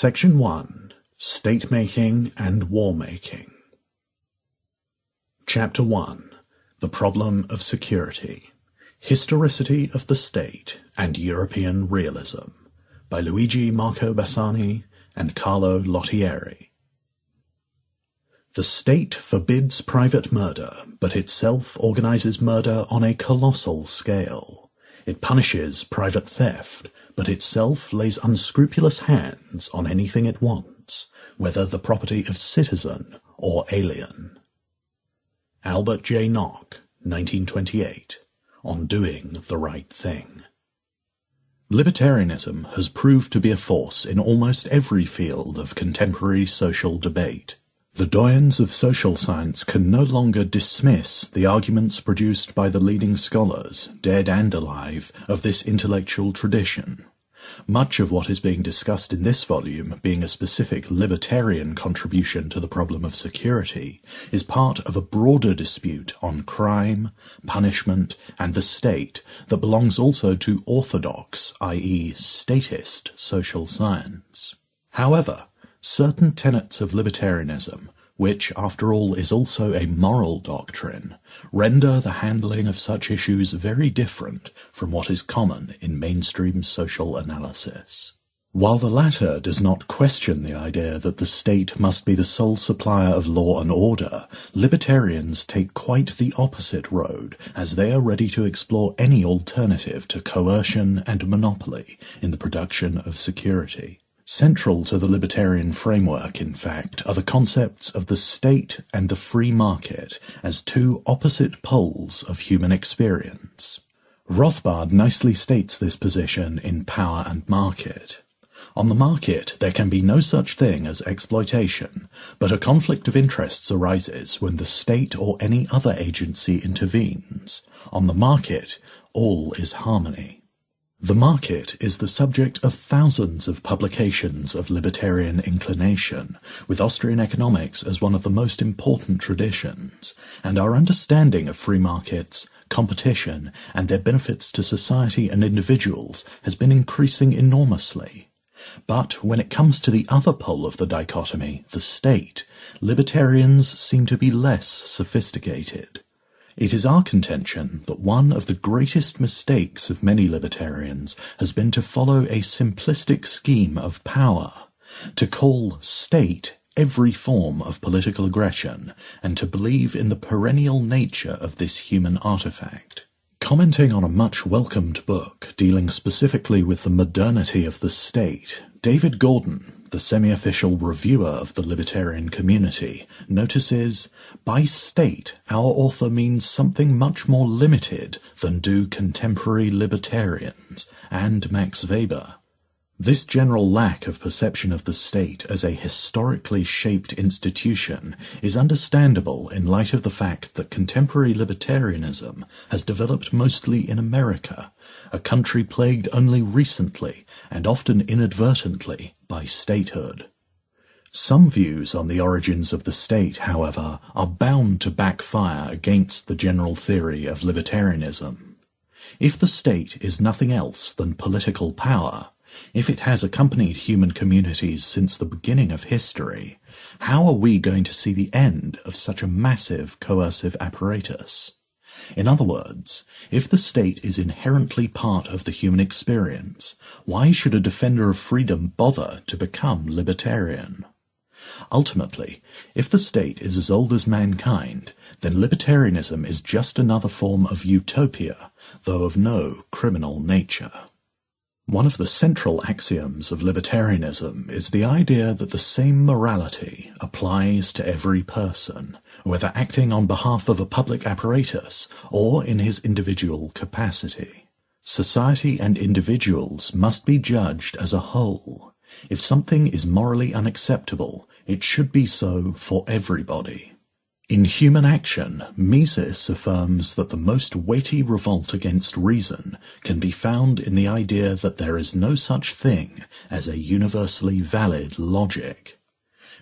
Section 1 State Making and War Making. Chapter 1 The Problem of Security Historicity of the State and European Realism by Luigi Marco Bassani and Carlo Lottieri. The state forbids private murder, but itself organizes murder on a colossal scale. It punishes private theft, but itself lays unscrupulous hands on anything it wants, whether the property of citizen or alien. Albert J. Nock, 1928, on doing the right thing. Libertarianism has proved to be a force in almost every field of contemporary social debate. The doyens of social science can no longer dismiss the arguments produced by the leading scholars, dead and alive, of this intellectual tradition. Much of what is being discussed in this volume, being a specific libertarian contribution to the problem of security, is part of a broader dispute on crime, punishment, and the state that belongs also to orthodox, i.e., statist, social science. However, certain tenets of libertarianism, which after all is also a moral doctrine, render the handling of such issues very different from what is common in mainstream social analysis. While the latter does not question the idea that the state must be the sole supplier of law and order, libertarians take quite the opposite road as they are ready to explore any alternative to coercion and monopoly in the production of security. Central to the libertarian framework, in fact, are the concepts of the state and the free market as two opposite poles of human experience. Rothbard nicely states this position in Power and Market. On the market, there can be no such thing as exploitation, but a conflict of interests arises when the state or any other agency intervenes. On the market, all is harmony. The market is the subject of thousands of publications of libertarian inclination, with Austrian economics as one of the most important traditions, and our understanding of free markets, competition, and their benefits to society and individuals has been increasing enormously. But when it comes to the other pole of the dichotomy, the state, libertarians seem to be less sophisticated. It is our contention that one of the greatest mistakes of many libertarians has been to follow a simplistic scheme of power, to call state every form of political aggression, and to believe in the perennial nature of this human artifact. Commenting on a much welcomed book dealing specifically with the modernity of the state, David Gordon, the semi-official reviewer of the libertarian community, notices, by state our author means something much more limited than do contemporary libertarians and Max Weber. This general lack of perception of the state as a historically shaped institution is understandable in light of the fact that contemporary libertarianism has developed mostly in America, a country plagued only recently, and often inadvertently, by statehood. Some views on the origins of the state, however, are bound to backfire against the general theory of libertarianism. If the state is nothing else than political power, if it has accompanied human communities since the beginning of history, how are we going to see the end of such a massive coercive apparatus? In other words, if the state is inherently part of the human experience, why should a defender of freedom bother to become libertarian? Ultimately, if the state is as old as mankind, then libertarianism is just another form of utopia, though of no criminal nature. One of the central axioms of libertarianism is the idea that the same morality applies to every person, whether acting on behalf of a public apparatus or in his individual capacity. Society and individuals must be judged as a whole. If something is morally unacceptable, it should be so for everybody. In Human Action, Mises affirms that the most weighty revolt against reason can be found in the idea that there is no such thing as a universally valid logic.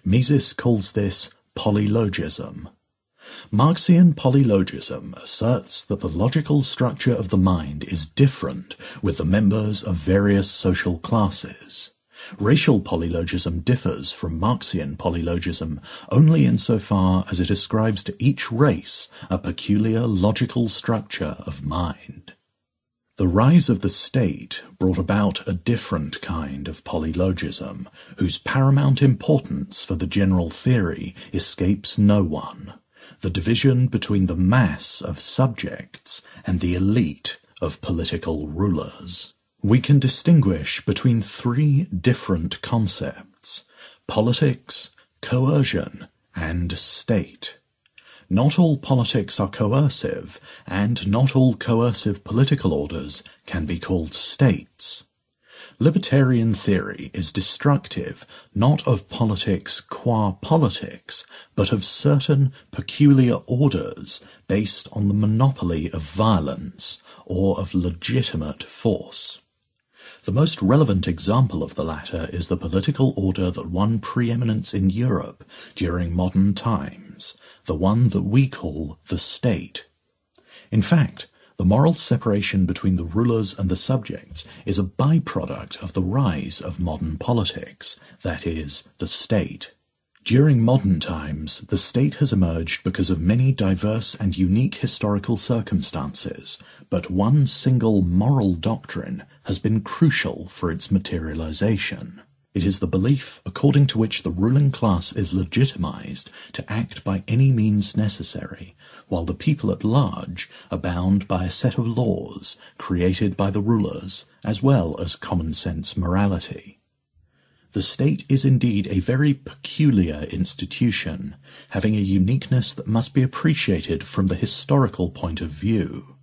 Mises calls this polylogism. Marxian polylogism asserts that the logical structure of the mind is different with the members of various social classes. Racial polylogism differs from Marxian polylogism only insofar as it ascribes to each race a peculiar logical structure of mind. The rise of the state brought about a different kind of polylogism, whose paramount importance for the general theory escapes no one the division between the mass of subjects and the elite of political rulers. We can distinguish between three different concepts politics, coercion, and state. Not all politics are coercive, and not all coercive political orders can be called states. Libertarian theory is destructive not of politics qua politics, but of certain peculiar orders based on the monopoly of violence or of legitimate force. The most relevant example of the latter is the political order that won preeminence in Europe during modern times, the one that we call the state. In fact, the moral separation between the rulers and the subjects is a byproduct of the rise of modern politics, that is, the state. During modern times, the state has emerged because of many diverse and unique historical circumstances, but one single moral doctrine has been crucial for its materialization. It is the belief according to which the ruling class is legitimized to act by any means necessary, while the people at large are bound by a set of laws created by the rulers, as well as common sense morality. The state is indeed a very peculiar institution, having a uniqueness that must be appreciated from the historical point of view.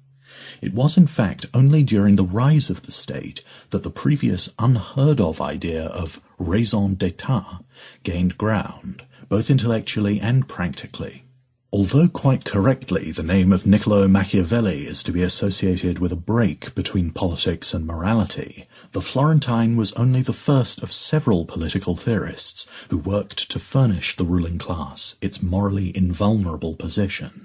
It was in fact only during the rise of the state that the previous unheard of idea of raison d'etat gained ground, both intellectually and practically. Although quite correctly the name of Niccolo Machiavelli is to be associated with a break between politics and morality, the Florentine was only the first of several political theorists who worked to furnish the ruling class its morally invulnerable position.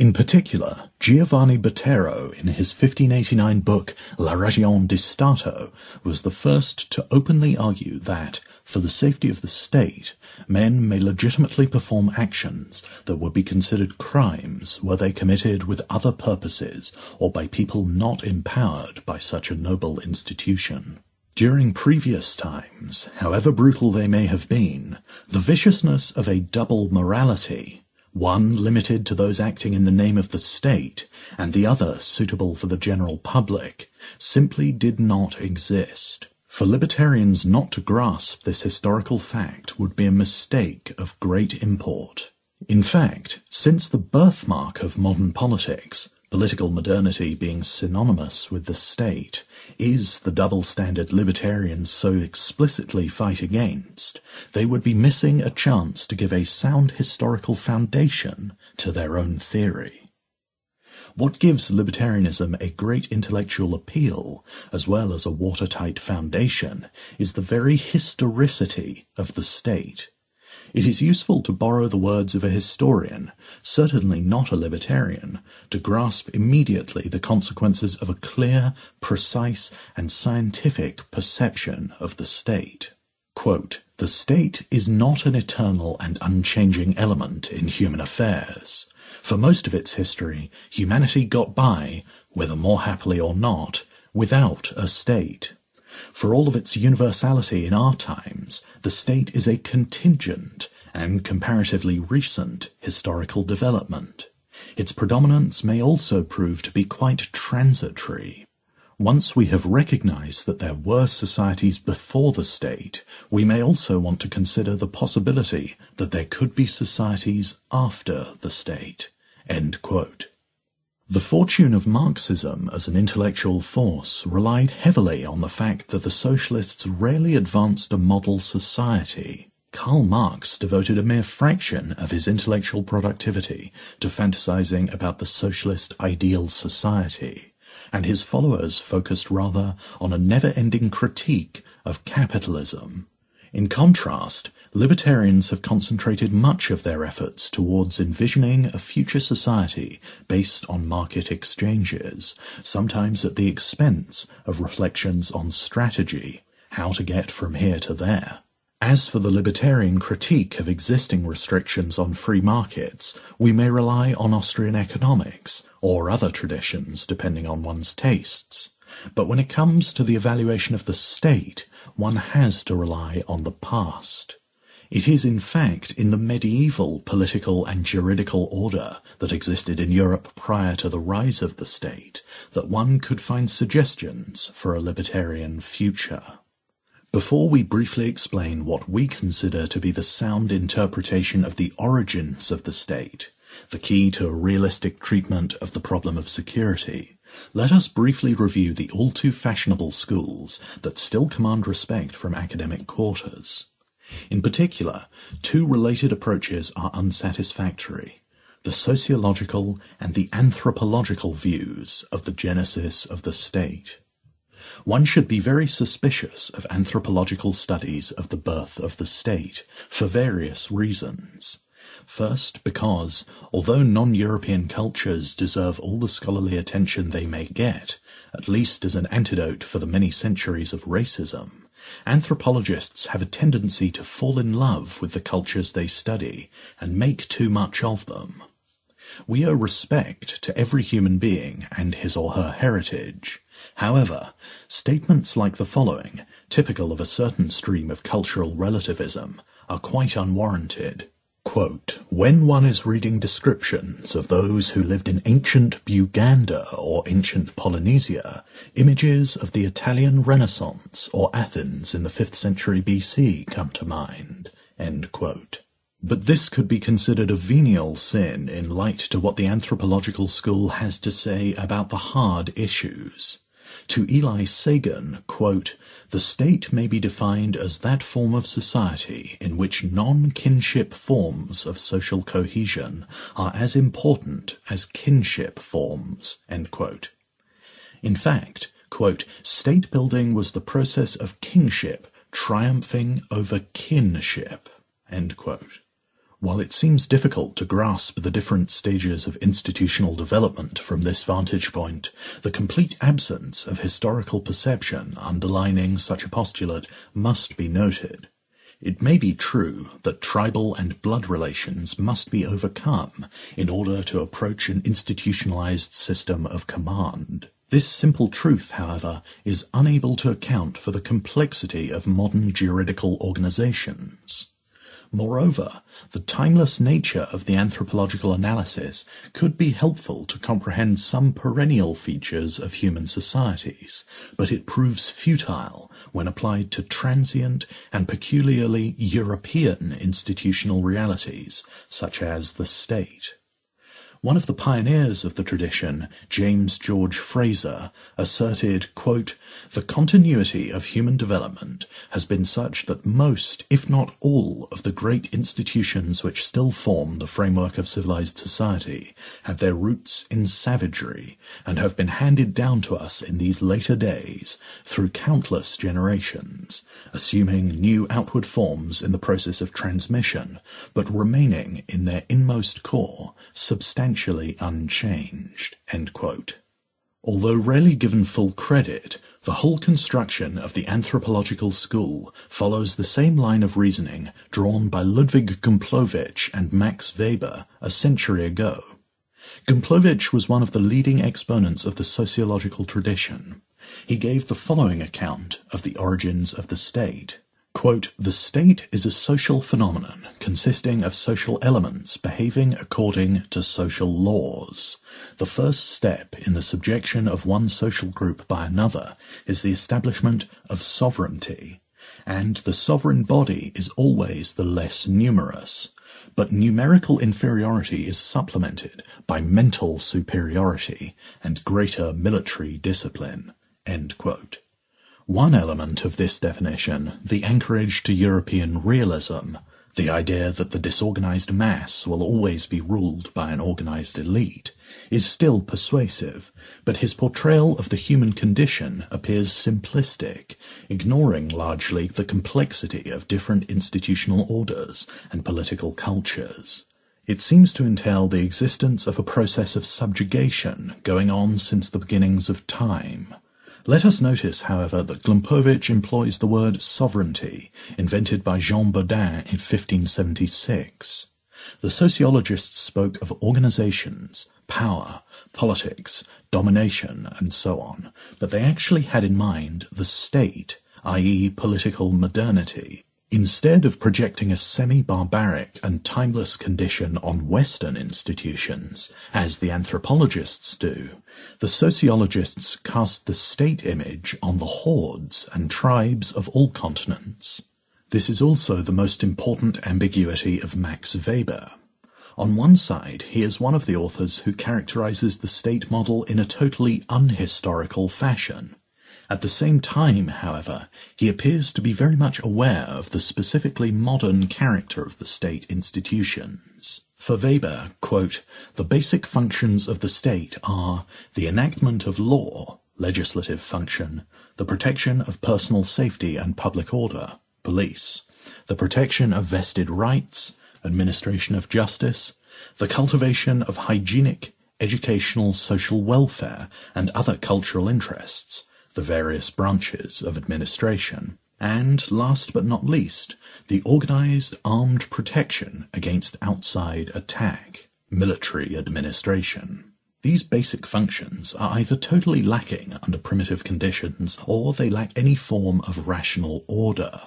In particular, Giovanni Botero, in his 1589 book La Ragione di Stato, was the first to openly argue that, for the safety of the state, men may legitimately perform actions that would be considered crimes were they committed with other purposes or by people not empowered by such a noble institution. During previous times, however brutal they may have been, the viciousness of a double morality one limited to those acting in the name of the state, and the other suitable for the general public, simply did not exist. For libertarians not to grasp this historical fact would be a mistake of great import. In fact, since the birthmark of modern politics, political modernity being synonymous with the state, is the double standard libertarians so explicitly fight against, they would be missing a chance to give a sound historical foundation to their own theory. What gives libertarianism a great intellectual appeal, as well as a watertight foundation, is the very historicity of the state it is useful to borrow the words of a historian, certainly not a libertarian, to grasp immediately the consequences of a clear, precise, and scientific perception of the state. Quote, the state is not an eternal and unchanging element in human affairs. For most of its history, humanity got by, whether more happily or not, without a state. For all of its universality in our times, the state is a contingent and comparatively recent historical development. Its predominance may also prove to be quite transitory. Once we have recognized that there were societies before the state, we may also want to consider the possibility that there could be societies after the state. End quote. The fortune of Marxism as an intellectual force relied heavily on the fact that the socialists rarely advanced a model society. Karl Marx devoted a mere fraction of his intellectual productivity to fantasizing about the socialist ideal society, and his followers focused rather on a never-ending critique of capitalism. In contrast, Libertarians have concentrated much of their efforts towards envisioning a future society based on market exchanges, sometimes at the expense of reflections on strategy how to get from here to there. As for the libertarian critique of existing restrictions on free markets, we may rely on Austrian economics, or other traditions depending on one's tastes. But when it comes to the evaluation of the state, one has to rely on the past. It is in fact in the medieval political and juridical order that existed in Europe prior to the rise of the state that one could find suggestions for a libertarian future. Before we briefly explain what we consider to be the sound interpretation of the origins of the state, the key to a realistic treatment of the problem of security, let us briefly review the all too fashionable schools that still command respect from academic quarters. In particular, two related approaches are unsatisfactory the sociological and the anthropological views of the genesis of the state. One should be very suspicious of anthropological studies of the birth of the state for various reasons. First, because, although non-European cultures deserve all the scholarly attention they may get, at least as an antidote for the many centuries of racism, anthropologists have a tendency to fall in love with the cultures they study and make too much of them. We owe respect to every human being and his or her heritage, However, statements like the following, typical of a certain stream of cultural relativism, are quite unwarranted. Quote, when one is reading descriptions of those who lived in ancient Buganda or ancient Polynesia, images of the Italian Renaissance or Athens in the 5th century BC come to mind. But this could be considered a venial sin in light to what the anthropological school has to say about the hard issues. To Eli Sagan, quote, the state may be defined as that form of society in which non-kinship forms of social cohesion are as important as kinship forms, In fact, quote, state building was the process of kingship triumphing over kinship, end quote. While it seems difficult to grasp the different stages of institutional development from this vantage point, the complete absence of historical perception underlining such a postulate must be noted. It may be true that tribal and blood relations must be overcome in order to approach an institutionalized system of command. This simple truth, however, is unable to account for the complexity of modern juridical organizations. Moreover, the timeless nature of the anthropological analysis could be helpful to comprehend some perennial features of human societies, but it proves futile when applied to transient and peculiarly European institutional realities, such as the state. One of the pioneers of the tradition, James George Frazer, asserted, quote, The continuity of human development has been such that most, if not all, of the great institutions which still form the framework of civilized society have their roots in savagery and have been handed down to us in these later days through countless generations, assuming new outward forms in the process of transmission, but remaining in their inmost core substantially unchanged. Although rarely given full credit, the whole construction of the anthropological school follows the same line of reasoning drawn by Ludwig Gumplowicz and Max Weber a century ago. Gumplowicz was one of the leading exponents of the sociological tradition. He gave the following account of the origins of the state. Quote, the state is a social phenomenon consisting of social elements behaving according to social laws. The first step in the subjection of one social group by another is the establishment of sovereignty, and the sovereign body is always the less numerous. But numerical inferiority is supplemented by mental superiority and greater military discipline. End quote. One element of this definition, the anchorage to European realism, the idea that the disorganized mass will always be ruled by an organized elite, is still persuasive, but his portrayal of the human condition appears simplistic, ignoring largely the complexity of different institutional orders and political cultures. It seems to entail the existence of a process of subjugation going on since the beginnings of time, Let us notice, however, that Gumplowicz employs the word sovereignty, invented by Jean Bodin in 1576. The sociologists spoke of organizations, power, politics, domination, and so on, but they actually had in mind the state, i.e., political modernity. Instead of projecting a semi-barbaric and timeless condition on Western institutions, as the anthropologists do, the sociologists cast the state image on the hordes and tribes of all continents. This is also the most important ambiguity of Max Weber. On one side, he is one of the authors who characterizes the state model in a totally unhistorical fashion, at the same time, however, he appears to be very much aware of the specifically modern character of the state institutions. For Weber, quote, the basic functions of the state are the enactment of law, legislative function, the protection of personal safety and public order, police, the protection of vested rights, administration of justice, the cultivation of hygienic, educational, social welfare, and other cultural interests, the various branches of administration, and, last but not least, the organized armed protection against outside attack, military administration. These basic functions are either totally lacking under primitive conditions or they lack any form of rational order.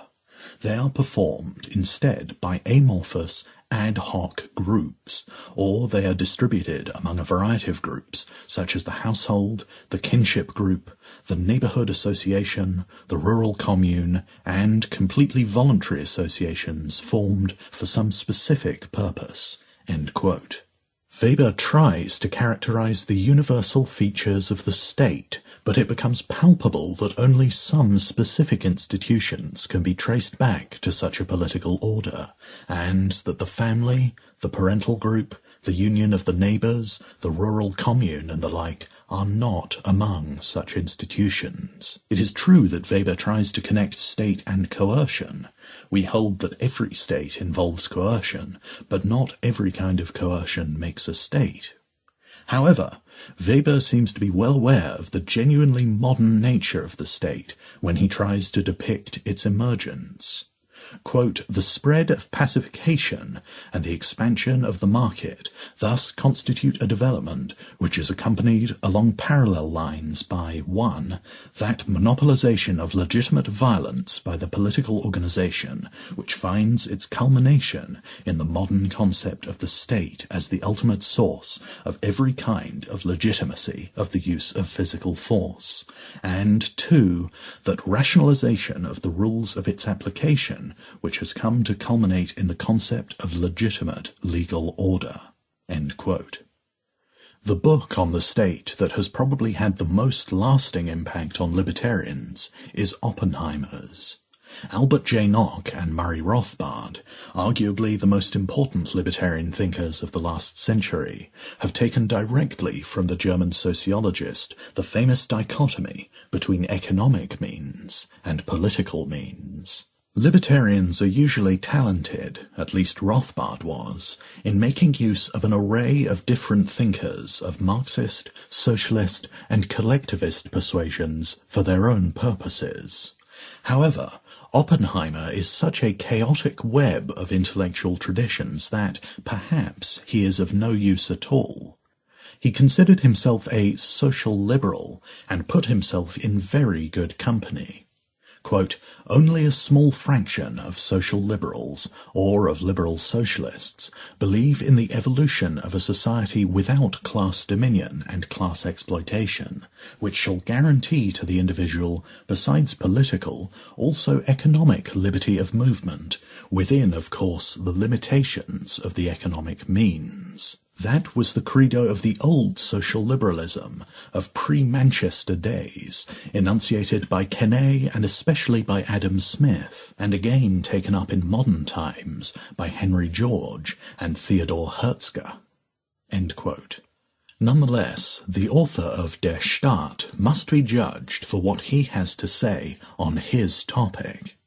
They are performed instead by amorphous ad hoc groups, or they are distributed among a variety of groups, such as the household, the kinship group, the neighborhood association, the rural commune, and completely voluntary associations formed for some specific purpose. Weber tries to characterize the universal features of the state but it becomes palpable that only some specific institutions can be traced back to such a political order, and that the family, the parental group, the union of the neighbors, the rural commune, and the like are not among such institutions. It is true that Weber tries to connect state and coercion. We hold that every state involves coercion, but not every kind of coercion makes a state. However, Weber seems to be well aware of the genuinely modern nature of the state when he tries to depict its emergence. Quote, the spread of pacification and the expansion of the market thus constitute a development which is accompanied along parallel lines by 1. That monopolization of legitimate violence by the political organization which finds its culmination in the modern concept of the state as the ultimate source of every kind of legitimacy of the use of physical force, and 2. That rationalization of the rules of its application which has come to culminate in the concept of legitimate legal order. The book on the state that has probably had the most lasting impact on libertarians is Oppenheimer's. Albert J. Nock and Murray Rothbard, arguably the most important libertarian thinkers of the last century, have taken directly from the German sociologist the famous dichotomy between economic means and political means. Libertarians are usually talented, at least Rothbard was, in making use of an array of different thinkers of Marxist, socialist, and collectivist persuasions for their own purposes. However, Oppenheimer is such a chaotic web of intellectual traditions that, perhaps, he is of no use at all. He considered himself a social liberal and put himself in very good company. Quote, only a small fraction of social liberals, or of liberal socialists, believe in the evolution of a society without class dominion and class exploitation, which shall guarantee to the individual, besides political, also economic liberty of movement, within, of course, the limitations of the economic means. That was the credo of the old social liberalism of pre-Manchester days, enunciated by Quesnay and especially by Adam Smith, and again taken up in modern times by Henry George and Theodore Herzl. Nonetheless, the author of Der Staat must be judged for what he has to say on his topic.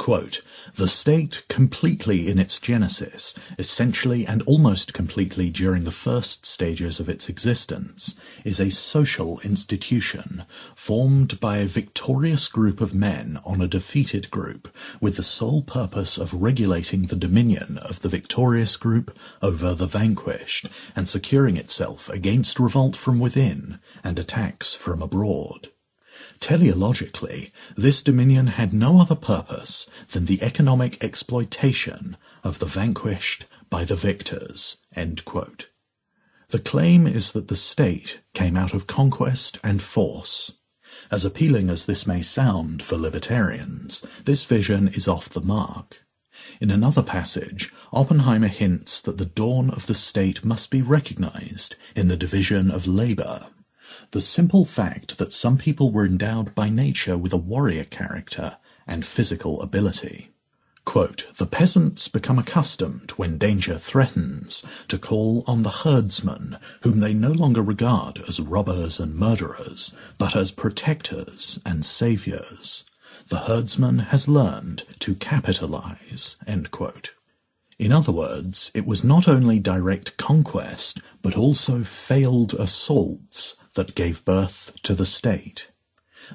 Quote, the state, completely in its genesis, essentially and almost completely during the first stages of its existence, is a social institution formed by a victorious group of men on a defeated group with the sole purpose of regulating the dominion of the victorious group over the vanquished and securing itself against revolt from within and attacks from abroad. Teleologically, this dominion had no other purpose than the economic exploitation of the vanquished by the victors. The claim is that the state came out of conquest and force. As appealing as this may sound for libertarians, this vision is off the mark. In another passage, Oppenheimer hints that the dawn of the state must be recognized in the division of labor the simple fact that some people were endowed by nature with a warrior character and physical ability. Quote, the peasants become accustomed, when danger threatens, to call on the herdsmen, whom they no longer regard as robbers and murderers, but as protectors and saviors. The herdsman has learned to capitalize. In other words, it was not only direct conquest, but also failed assaults that gave birth to the state.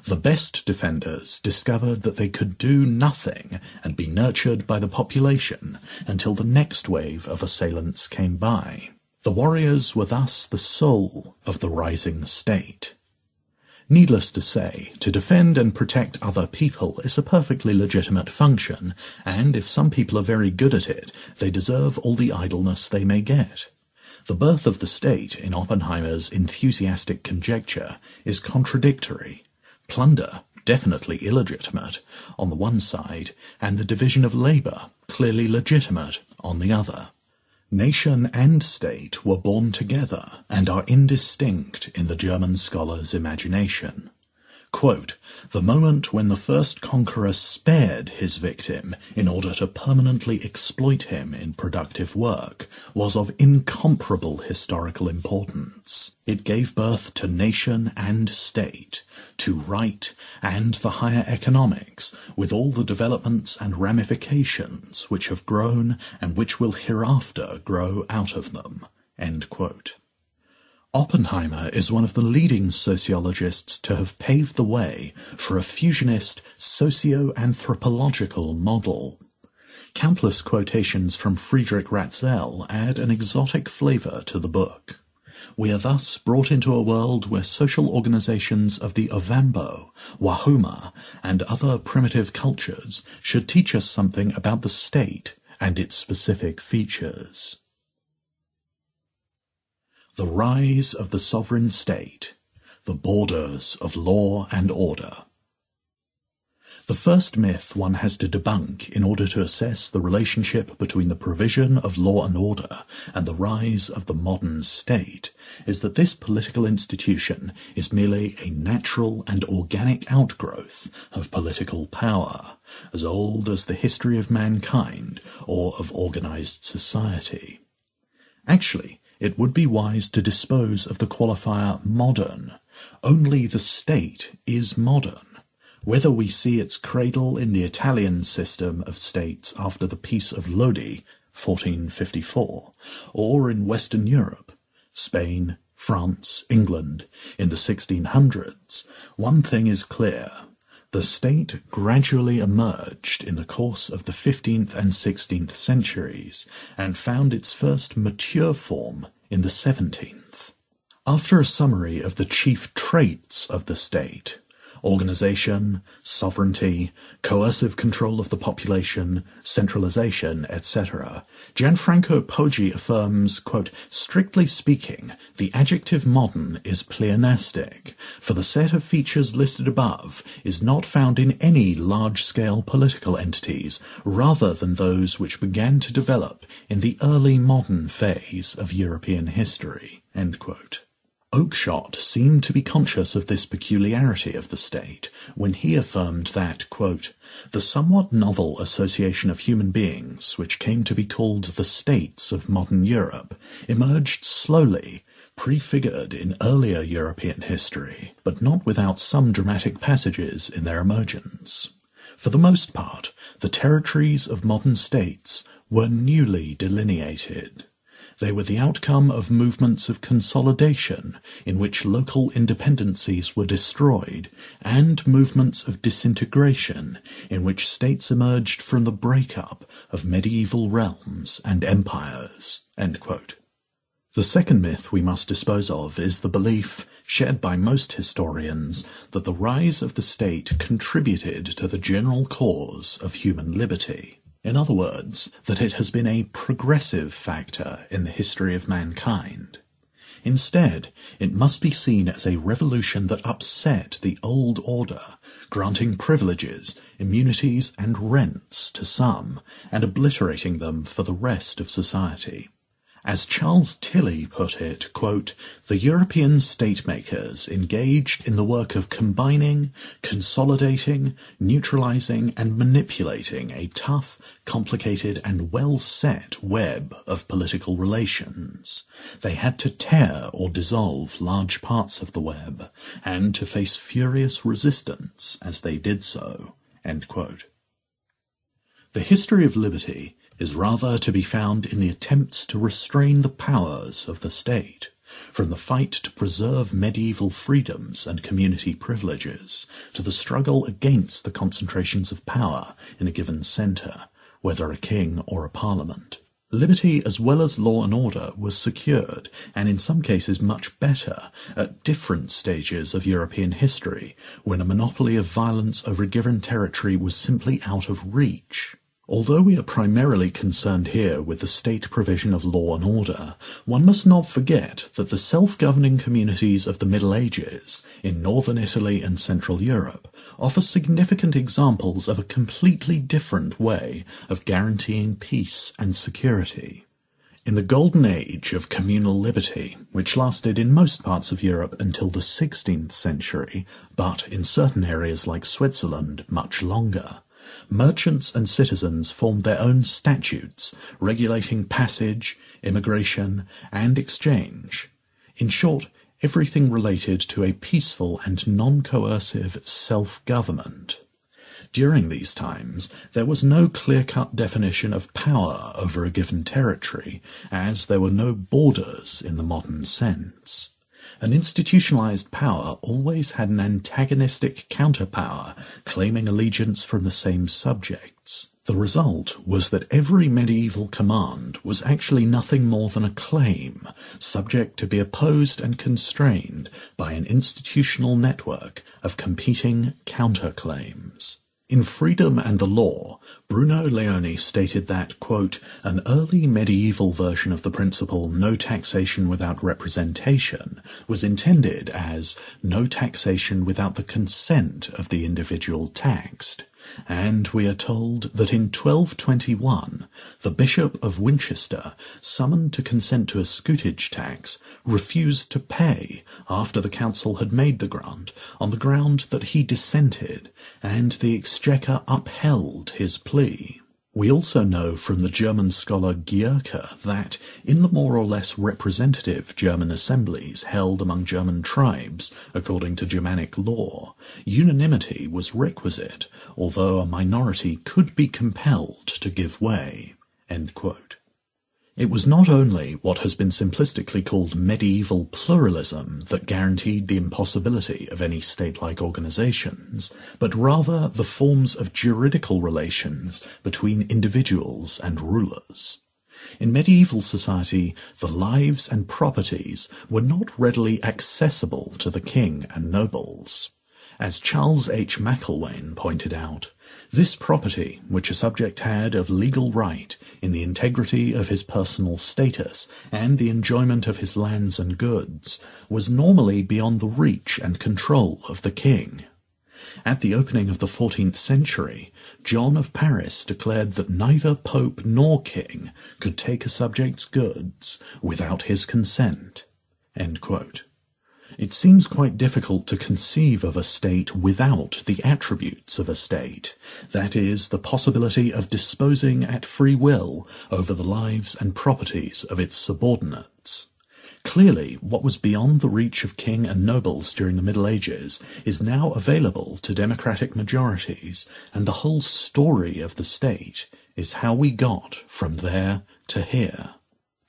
The best defenders discovered that they could do nothing and be nurtured by the population until the next wave of assailants came by. The warriors were thus the soul of the rising state. Needless to say, to defend and protect other people is a perfectly legitimate function, and if some people are very good at it, they deserve all the idleness they may get. The birth of the state, in Oppenheimer's enthusiastic conjecture, is contradictory. Plunder, definitely illegitimate, on the one side, and the division of labour, clearly legitimate, on the other. Nation and state were born together and are indistinct in the German scholar's imagination. Quote, the moment when the first conqueror spared his victim in order to permanently exploit him in productive work was of incomparable historical importance. It gave birth to nation and state, to right and the higher economics, with all the developments and ramifications which have grown and which will hereafter grow out of them. Oppenheimer is one of the leading sociologists to have paved the way for a fusionist socio-anthropological model. Countless quotations from Friedrich Ratzel add an exotic flavor to the book. We are thus brought into a world where social organizations of the Ovambo, Wahuma, and other primitive cultures should teach us something about the state and its specific features. The Rise of the Sovereign State The Borders of Law and Order The first myth one has to debunk in order to assess the relationship between the provision of law and order and the rise of the modern state is that this political institution is merely a natural and organic outgrowth of political power, as old as the history of mankind or of organized society. Actually, it would be wise to dispose of the qualifier modern. Only the state is modern. Whether we see its cradle in the Italian system of states after the Peace of Lodi, 1454, or in Western Europe, Spain, France, England, in the 1600s, one thing is clear. The state gradually emerged in the course of the fifteenth and sixteenth centuries, and found its first mature form in the seventeenth. After a summary of the chief traits of the state, organization, sovereignty, coercive control of the population, centralization, etc., Gianfranco Poggi affirms, quote, strictly speaking, the adjective modern is pleonastic, for the set of features listed above is not found in any large-scale political entities rather than those which began to develop in the early modern phase of European history. End quote. Oakeshott seemed to be conscious of this peculiarity of the state when he affirmed that, quote, the somewhat novel association of human beings, which came to be called the states of modern Europe, emerged slowly, prefigured in earlier European history, but not without some dramatic passages in their emergence. For the most part, the territories of modern states were newly delineated. They were the outcome of movements of consolidation in which local independencies were destroyed, and movements of disintegration in which states emerged from the breakup of medieval realms and empires. The second myth we must dispose of is the belief, shared by most historians, that the rise of the state contributed to the general cause of human liberty. In other words, that it has been a progressive factor in the history of mankind. Instead, it must be seen as a revolution that upset the old order, granting privileges, immunities, and rents to some, and obliterating them for the rest of society. As Charles Tilly put it, quote, the European state-makers engaged in the work of combining, consolidating, neutralizing, and manipulating a tough, complicated, and well-set web of political relations. They had to tear or dissolve large parts of the web, and to face furious resistance as they did so. The history of liberty is rather to be found in the attempts to restrain the powers of the state, from the fight to preserve medieval freedoms and community privileges, to the struggle against the concentrations of power in a given centre, whether a king or a parliament. Liberty as well as law and order was secured, and in some cases much better, at different stages of European history, when a monopoly of violence over a given territory was simply out of reach. Although we are primarily concerned here with the state provision of law and order, one must not forget that the self-governing communities of the Middle Ages, in northern Italy and central Europe, offer significant examples of a completely different way of guaranteeing peace and security. In the golden age of communal liberty, which lasted in most parts of Europe until the 16th century, but in certain areas like Switzerland much longer, merchants and citizens formed their own statutes regulating passage, immigration, and exchange. In short, everything related to a peaceful and non-coercive self-government. During these times, there was no clear-cut definition of power over a given territory, as there were no borders in the modern sense. An institutionalized power always had an antagonistic counterpower claiming allegiance from the same subjects. The result was that every medieval command was actually nothing more than a claim, subject to be opposed and constrained by an institutional network of competing counterclaims. In Freedom and the Law, Bruno Leoni stated that, quote, an early medieval version of the principle no taxation without representation was intended as no taxation without the consent of the individual taxed and we are told that in 1221 the Bishop of Winchester, summoned to consent to a scutage tax, refused to pay after the council had made the grant on the ground that he dissented, and the Exchequer upheld his plea. We also know from the German scholar Gierke that, in the more or less representative German assemblies held among German tribes, according to Germanic law, unanimity was requisite, although a minority could be compelled to give way. It was not only what has been simplistically called medieval pluralism that guaranteed the impossibility of any state-like organizations, but rather the forms of juridical relations between individuals and rulers. In medieval society, the lives and properties were not readily accessible to the king and nobles. As Charles H. McIlwain pointed out, this property, which a subject had of legal right in the integrity of his personal status and the enjoyment of his lands and goods, was normally beyond the reach and control of the king. At the opening of the fourteenth century, John of Paris declared that neither pope nor king could take a subject's goods without his consent. It seems quite difficult to conceive of a state without the attributes of a state, that is, the possibility of disposing at free will over the lives and properties of its subordinates. Clearly, what was beyond the reach of king and nobles during the Middle Ages is now available to democratic majorities, and the whole story of the state is how we got from there to here.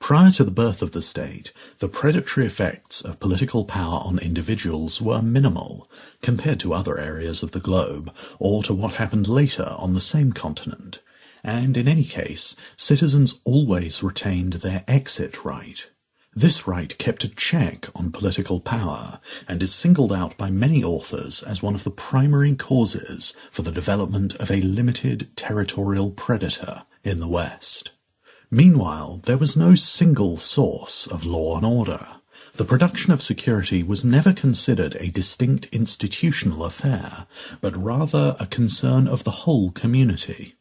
Prior to the birth of the state, the predatory effects of political power on individuals were minimal compared to other areas of the globe or to what happened later on the same continent, and in any case, citizens always retained their exit right. This right kept a check on political power and is singled out by many authors as one of the primary causes for the development of a limited territorial predator in the West. Meanwhile, there was no single source of law and order. The production of security was never considered a distinct institutional affair, but rather a concern of the whole community.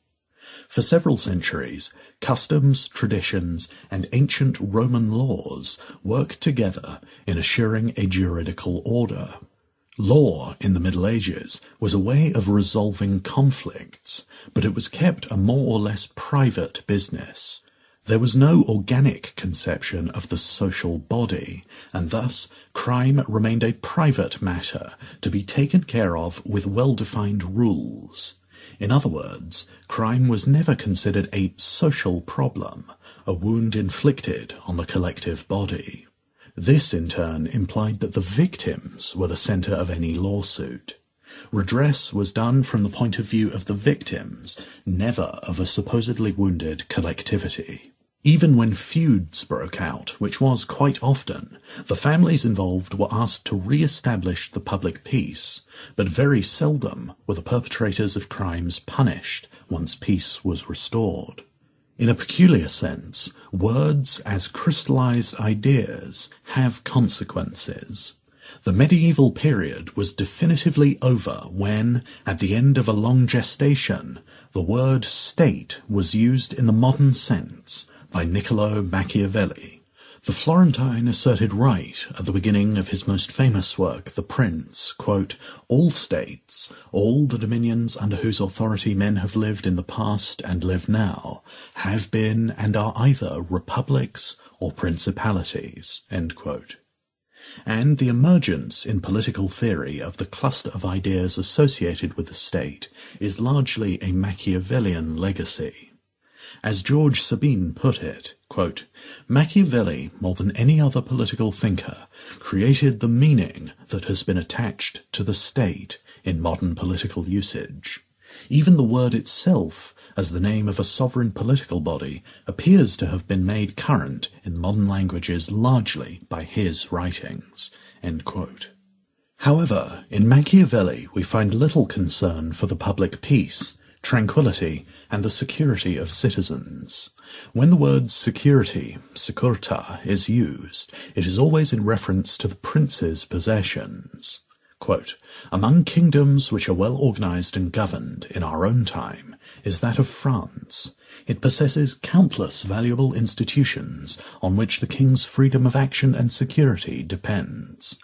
For several centuries, customs, traditions, and ancient Roman laws worked together in assuring a juridical order. Law in the Middle Ages was a way of resolving conflicts, but it was kept a more or less private business. There was no organic conception of the social body, and thus crime remained a private matter to be taken care of with well-defined rules. In other words, crime was never considered a social problem, a wound inflicted on the collective body. This in turn implied that the victims were the center of any lawsuit. Redress was done from the point of view of the victims, never of a supposedly wounded collectivity. Even when feuds broke out, which was quite often, the families involved were asked to re-establish the public peace, but very seldom were the perpetrators of crimes punished once peace was restored. In a peculiar sense, words as crystallized ideas have consequences. The medieval period was definitively over when, at the end of a long gestation, the word state was used in the modern sense by Niccolo Machiavelli. The Florentine asserted right at the beginning of his most famous work, The Prince, quote, All states, all the dominions under whose authority men have lived in the past and live now, have been and are either republics or principalities, and the emergence in political theory of the cluster of ideas associated with the state is largely a Machiavellian legacy. As George Sabine put it, quote, Machiavelli, more than any other political thinker, created the meaning that has been attached to the state in modern political usage. Even the word itself, as the name of a sovereign political body, appears to have been made current in modern languages largely by his writings. However, in Machiavelli we find little concern for the public peace, tranquility, and the security of citizens. When the word security, sicurtà, is used, it is always in reference to the prince's possessions. Quote, Among kingdoms which are well organized and governed in our own time is that of France. It possesses countless valuable institutions on which the king's freedom of action and security depends.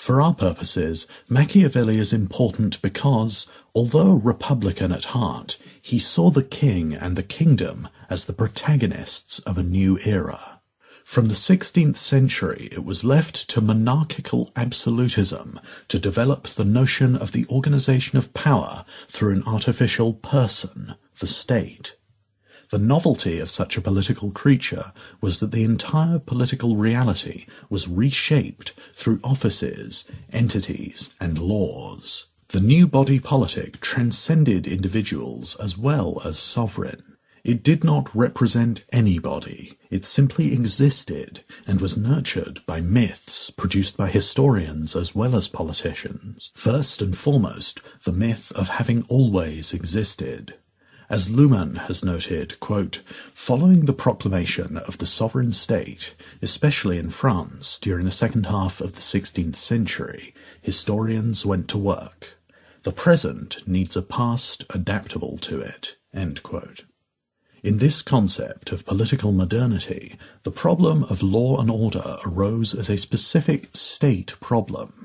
For our purposes, Machiavelli is important because, although republican at heart, he saw the king and the kingdom as the protagonists of a new era. From the 16th century, it was left to monarchical absolutism to develop the notion of the organization of power through an artificial person, the state. The novelty of such a political creature was that the entire political reality was reshaped through offices, entities, and laws. The new body politic transcended individuals as well as sovereign. It did not represent anybody. It simply existed and was nurtured by myths produced by historians as well as politicians. First and foremost, the myth of having always existed. As Luhmann has noted, quote, following the proclamation of the sovereign state, especially in France during the second half of the 16th century, historians went to work. The present needs a past adaptable to it. In this concept of political modernity, the problem of law and order arose as a specific state problem.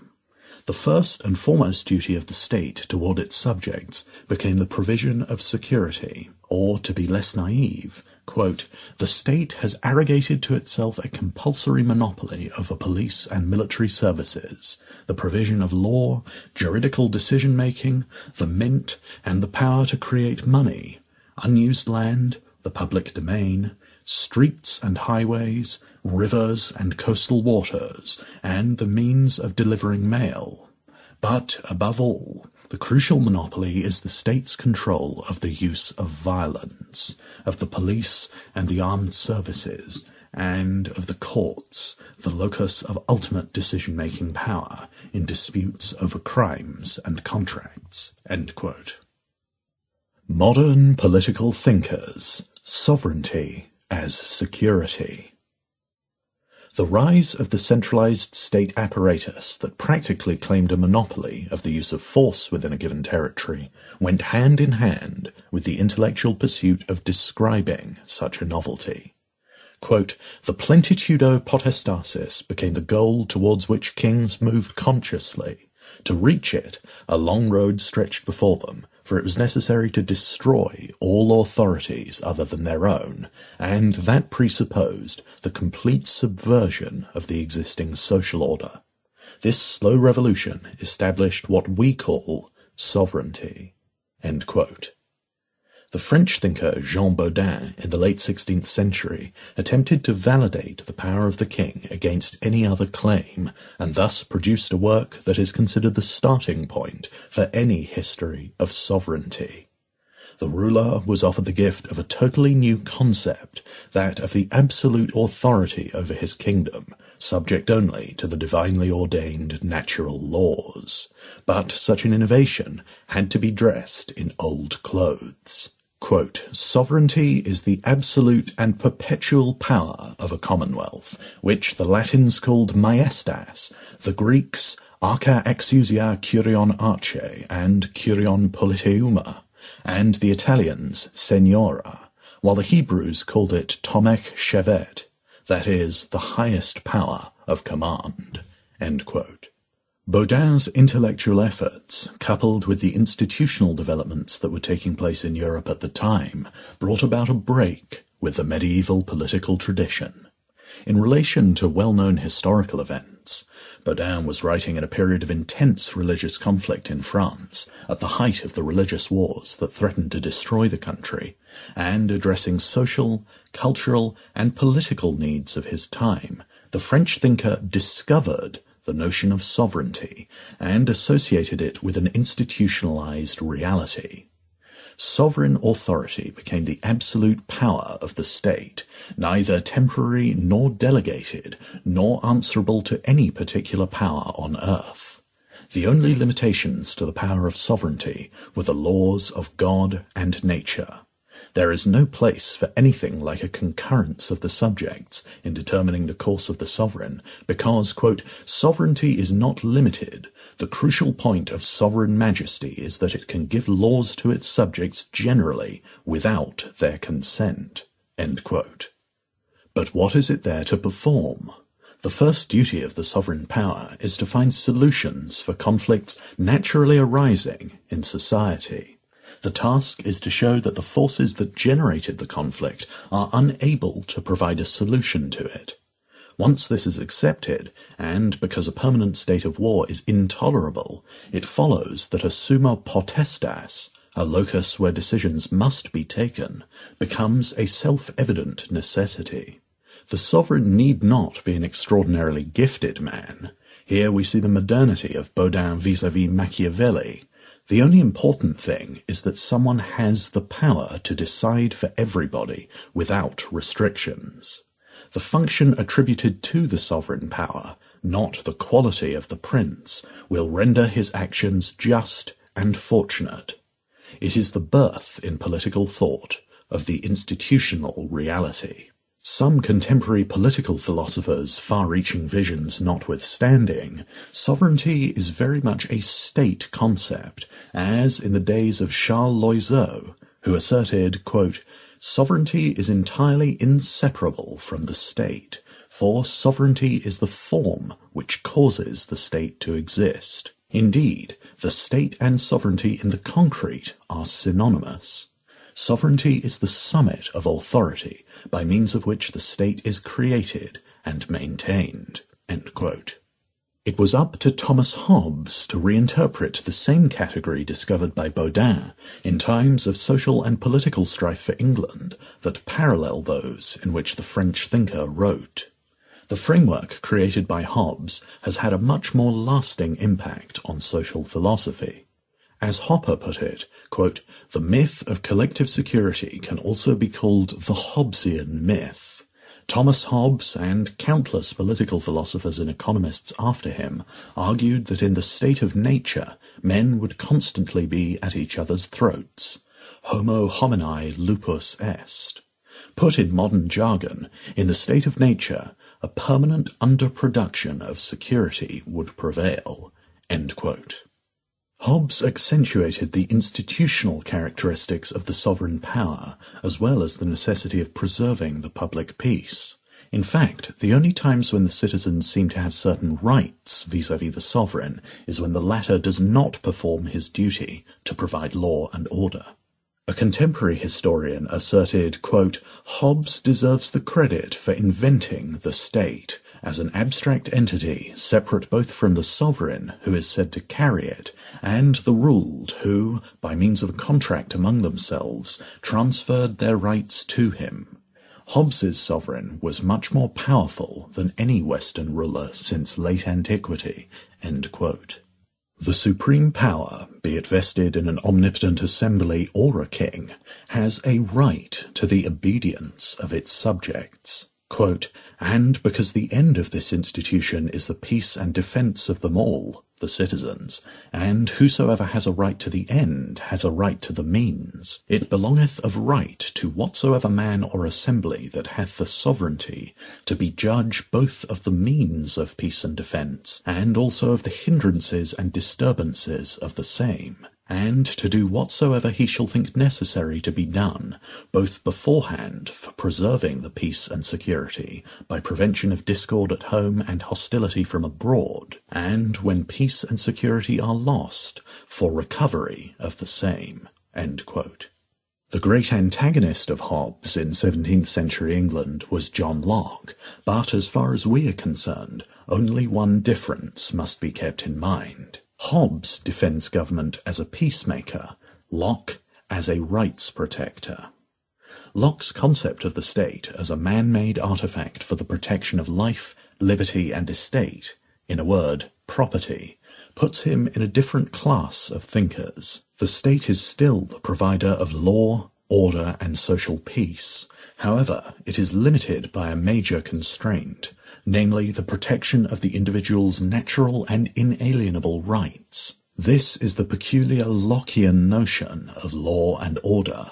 The first and foremost duty of the state toward its subjects became the provision of security, or, to be less naive, Quote, the state has arrogated to itself a compulsory monopoly over police and military services, the provision of law, juridical decision making, the mint, and the power to create money, unused land, the public domain, streets and highways, rivers and coastal waters, and the means of delivering mail. But, above all, the crucial monopoly is the state's control of the use of violence, of the police and the armed services, and of the courts, the locus of ultimate decision-making power in disputes over crimes and contracts. Modern political thinkers, sovereignty as security. The rise of the centralized state apparatus that practically claimed a monopoly of the use of force within a given territory went hand in hand with the intellectual pursuit of describing such a novelty. Quote, the plenitudo potestatis became the goal towards which kings moved consciously. To reach it, a long road stretched before them, for it was necessary to destroy all authorities other than their own, and that presupposed the complete subversion of the existing social order. This slow revolution established what we call sovereignty. The French thinker Jean Bodin in the late 16th century attempted to validate the power of the king against any other claim, and thus produced a work that is considered the starting point for any history of sovereignty. The ruler was offered the gift of a totally new concept, that of the absolute authority over his kingdom, subject only to the divinely ordained natural laws. But such an innovation had to be dressed in old clothes. Quote, Sovereignty is the absolute and perpetual power of a commonwealth, which the Latins called majestas, the Greeks arca exousia curion arche and curion politeuma, and the Italians segnoria, while the Hebrews called it tomech shevet, that is, the highest power of command. Bodin's intellectual efforts, coupled with the institutional developments that were taking place in Europe at the time, brought about a break with the medieval political tradition. In relation to well-known historical events, Bodin was writing in a period of intense religious conflict in France, at the height of the religious wars that threatened to destroy the country, and addressing social, cultural, and political needs of his time, the French thinker discovered the notion of sovereignty and associated it with an institutionalized reality. Sovereign authority became the absolute power of the state, neither temporary nor delegated, nor answerable to any particular power on earth. The only limitations to the power of sovereignty were the laws of God and nature. There is no place for anything like a concurrence of the subjects in determining the course of the sovereign, because, quote, sovereignty is not limited. The crucial point of sovereign majesty is that it can give laws to its subjects generally without their consent. But what is it there to perform? The first duty of the sovereign power is to find solutions for conflicts naturally arising in society. The task is to show that the forces that generated the conflict are unable to provide a solution to it. Once this is accepted, and because a permanent state of war is intolerable, it follows that a summa potestas, a locus where decisions must be taken, becomes a self-evident necessity. The sovereign need not be an extraordinarily gifted man. Here we see the modernity of Bodin vis-à-vis Machiavelli, the only important thing is that someone has the power to decide for everybody without restrictions. The function attributed to the sovereign power, not the quality of the prince, will render his actions just and fortunate. It is the birth in political thought of the institutional reality. Some contemporary political philosophers' far-reaching visions notwithstanding, sovereignty is very much a state concept, as in the days of Charles Loyseau, who asserted, quote, Sovereignty is entirely inseparable from the state, for sovereignty is the form which causes the state to exist. Indeed, the state and sovereignty in the concrete are synonymous. Sovereignty is the summit of authority by means of which the state is created and maintained. It was up to Thomas Hobbes to reinterpret the same category discovered by Bodin in times of social and political strife for England that parallel those in which the French thinker wrote. The framework created by Hobbes has had a much more lasting impact on social philosophy. As Hoppe put it, quote, the myth of collective security can also be called the Hobbesian myth. Thomas Hobbes and countless political philosophers and economists after him argued that in the state of nature men would constantly be at each other's throats. Homo homini lupus est. Put in modern jargon, in the state of nature, a permanent underproduction of security would prevail. Hobbes accentuated the institutional characteristics of the sovereign power, as well as the necessity of preserving the public peace. In fact, the only times when the citizens seem to have certain rights vis-à-vis the sovereign is when the latter does not perform his duty to provide law and order. A contemporary historian asserted, quote, Hobbes deserves the credit for inventing the state, as an abstract entity separate both from the sovereign who is said to carry it and the ruled who, by means of a contract among themselves, transferred their rights to him. Hobbes's sovereign was much more powerful than any Western ruler since late antiquity. The supreme power, be it vested in an omnipotent assembly or a king, has a right to the obedience of its subjects. Quote, and because the end of this institution is the peace and defence of them all, the citizens, and whosoever has a right to the end has a right to the means, it belongeth of right to whatsoever man or assembly that hath the sovereignty to be judge both of the means of peace and defence, and also of the hindrances and disturbances of the same and to do whatsoever he shall think necessary to be done, both beforehand for preserving the peace and security, by prevention of discord at home and hostility from abroad, and when peace and security are lost, for recovery of the same. The great antagonist of Hobbes in 17th century England was John Locke, but as far as we are concerned, only one difference must be kept in mind. Hobbes defends government as a peacemaker, Locke as a rights protector. Locke's concept of the state as a man-made artifact for the protection of life, liberty and estate, in a word, property, puts him in a different class of thinkers. The state is still the provider of law, order and social peace. However, it is limited by a major constraint, namely the protection of the individual's natural and inalienable rights. This is the peculiar Lockean notion of law and order.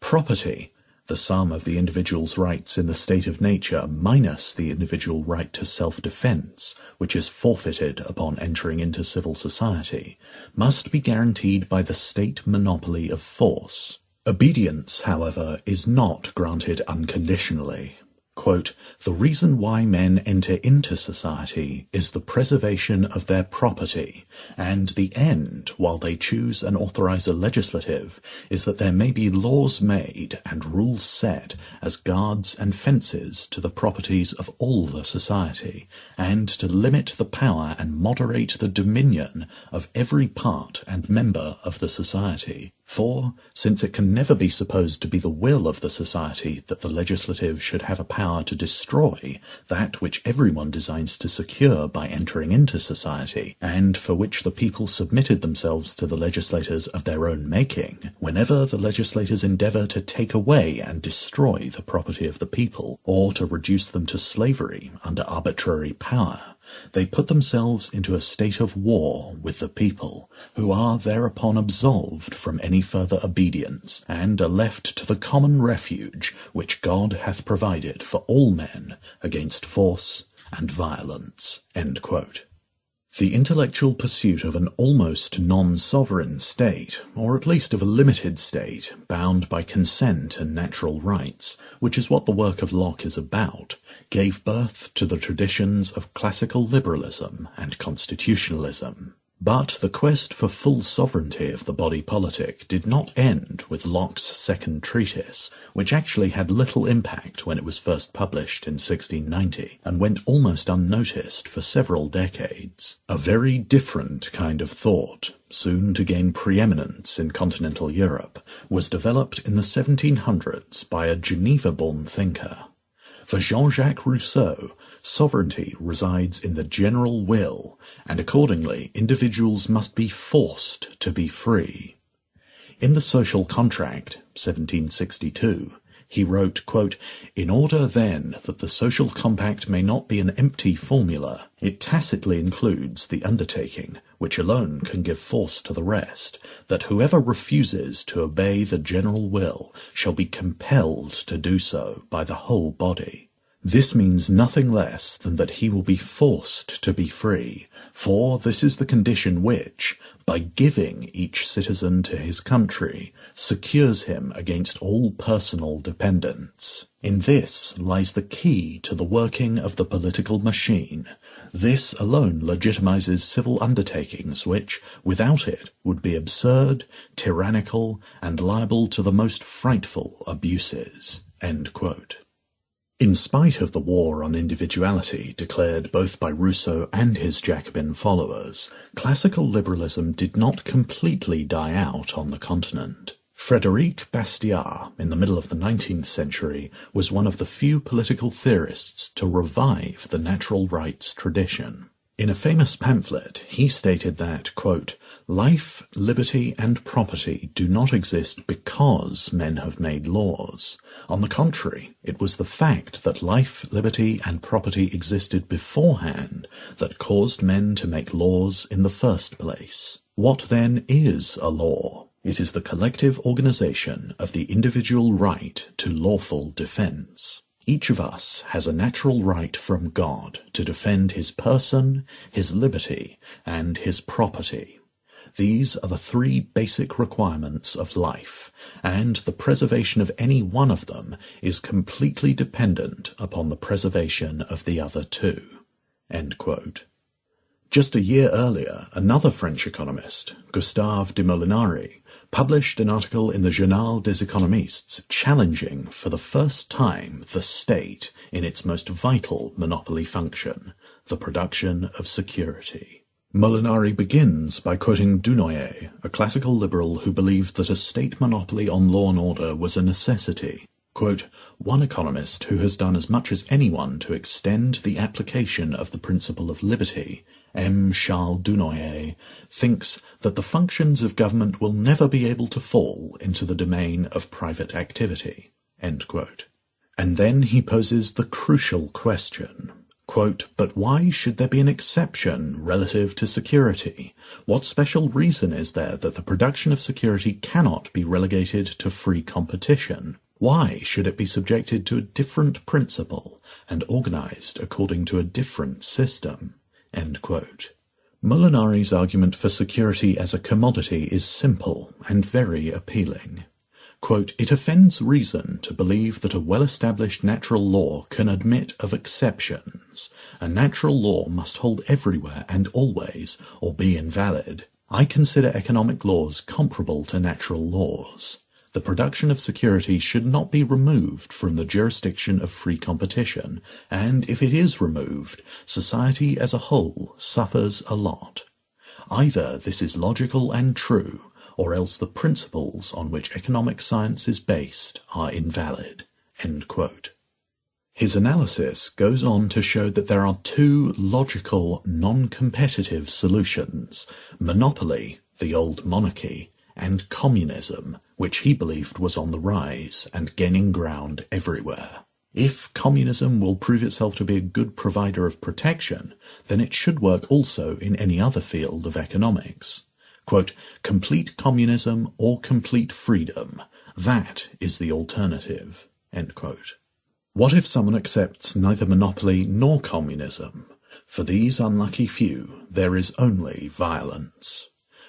Property, the sum of the individual's rights in the state of nature minus the individual right to self-defense, which is forfeited upon entering into civil society, must be guaranteed by the state monopoly of force. Obedience, however, is not granted unconditionally. Quote, the reason why men enter into society is the preservation of their property, and the end, while they choose and authorize a legislative, is that there may be laws made and rules set as guards and fences to the properties of all the society, and to limit the power and moderate the dominion of every part and member of the society. For, since it can never be supposed to be the will of the society that the legislative should have a power to destroy that which everyone designs to secure by entering into society, and for which the people submitted themselves to the legislators of their own making, whenever the legislators endeavour to take away and destroy the property of the people, or to reduce them to slavery under arbitrary power, they put themselves into a state of war with the people, who are thereupon absolved from any further obedience, and are left to the common refuge which God hath provided for all men against force and violence. The intellectual pursuit of an almost non-sovereign state, or at least of a limited state, bound by consent and natural rights, which is what the work of Locke is about, gave birth to the traditions of classical liberalism and constitutionalism. But the quest for full sovereignty of the body politic did not end with Locke's second treatise, which actually had little impact when it was first published in 1690 and went almost unnoticed for several decades. A very different kind of thought, soon to gain preeminence in continental Europe, was developed in the 1700s by a Geneva-born thinker. For Jean-Jacques Rousseau, sovereignty resides in the general will, and accordingly individuals must be forced to be free. In the Social Contract, 1762, he wrote, quote, In order then that the social compact may not be an empty formula, it tacitly includes the undertaking, which alone can give force to the rest, that whoever refuses to obey the general will shall be compelled to do so by the whole body. This means nothing less than that he will be forced to be free, for this is the condition which, by giving each citizen to his country, secures him against all personal dependence. In this lies the key to the working of the political machine. This alone legitimizes civil undertakings which, without it, would be absurd, tyrannical, and liable to the most frightful abuses. In spite of the war on individuality declared both by Rousseau and his Jacobin followers, classical liberalism did not completely die out on the continent. Frederic Bastiat, in the middle of the 19th century, was one of the few political theorists to revive the natural rights tradition. In a famous pamphlet, he stated that, quote, Life, liberty, and property do not exist because men have made laws. On the contrary, it was the fact that life, liberty, and property existed beforehand that caused men to make laws in the first place. What then is a law? It is the collective organization of the individual right to lawful defense. Each of us has a natural right from God to defend his person, his liberty, and his property. These are the three basic requirements of life, and the preservation of any one of them is completely dependent upon the preservation of the other two. Just a year earlier, another French economist, Gustave de Molinari, published an article in the Journal des Economistes challenging for the first time the state in its most vital monopoly function, the production of security. Molinari begins by quoting Dunoyer, a classical liberal who believed that a state monopoly on law and order was a necessity. Quote, One economist who has done as much as anyone to extend the application of the principle of liberty M. Charles Dunoyer, thinks that the functions of government will never be able to fall into the domain of private activity. And then he poses the crucial question. Quote, but why should there be an exception relative to security? What special reason is there that the production of security cannot be relegated to free competition? Why should it be subjected to a different principle and organized according to a different system? End quote. Molinari's argument for security as a commodity is simple and very appealing. Quote, it offends reason to believe that a well-established natural law can admit of exceptions. A natural law must hold everywhere and always, or be invalid. I consider economic laws comparable to natural laws the production of security should not be removed from the jurisdiction of free competition, and if it is removed, society as a whole suffers a lot. Either this is logical and true, or else the principles on which economic science is based are invalid. His analysis goes on to show that there are two logical, non-competitive solutions, monopoly, the old monarchy, and communism, which he believed was on the rise and gaining ground everywhere. If communism will prove itself to be a good provider of protection, then it should work also in any other field of economics. Quote, complete communism or complete freedom, that is the alternative. What if someone accepts neither monopoly nor communism? For these unlucky few, there is only violence.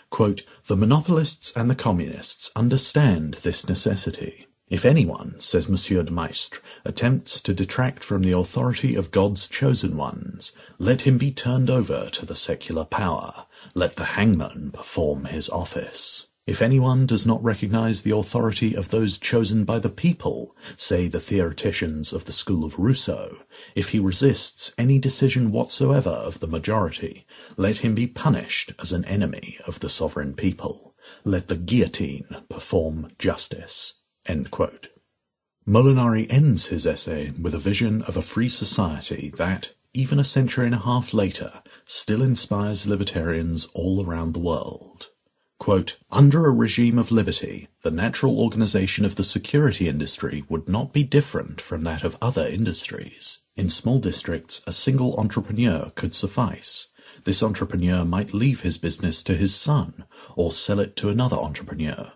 Quote, the monopolists and the communists understand this necessity. If anyone, says Monsieur de Maistre, attempts to detract from the authority of God's chosen ones, let him be turned over to the secular power, let the hangman perform his office. If anyone does not recognize the authority of those chosen by the people, say the theoreticians of the school of Rousseau, if he resists any decision whatsoever of the majority, let him be punished as an enemy of the sovereign people. Let the guillotine perform justice. Molinari ends his essay with a vision of a free society that, even a century and a half later, still inspires libertarians all around the world. Quote, Under a regime of liberty, the natural organization of the security industry would not be different from that of other industries. In small districts, a single entrepreneur could suffice. This entrepreneur might leave his business to his son or sell it to another entrepreneur.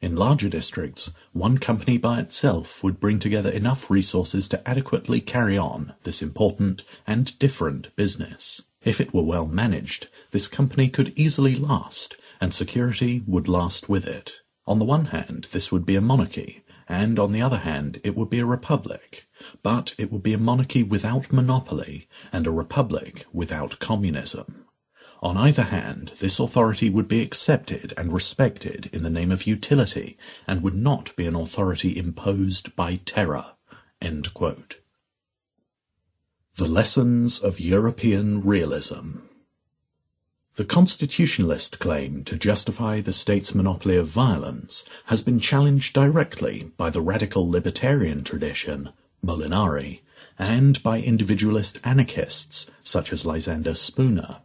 In larger districts, one company by itself would bring together enough resources to adequately carry on this important and different business. If it were well managed, this company could easily last and security would last with it. On the one hand, this would be a monarchy, and on the other hand, it would be a republic. But it would be a monarchy without monopoly, and a republic without communism. On either hand, this authority would be accepted and respected in the name of utility, and would not be an authority imposed by terror. The Lessons of European Realism the constitutionalist claim to justify the state's monopoly of violence has been challenged directly by the radical libertarian tradition, Molinari, and by individualist anarchists such as Lysander Spooner.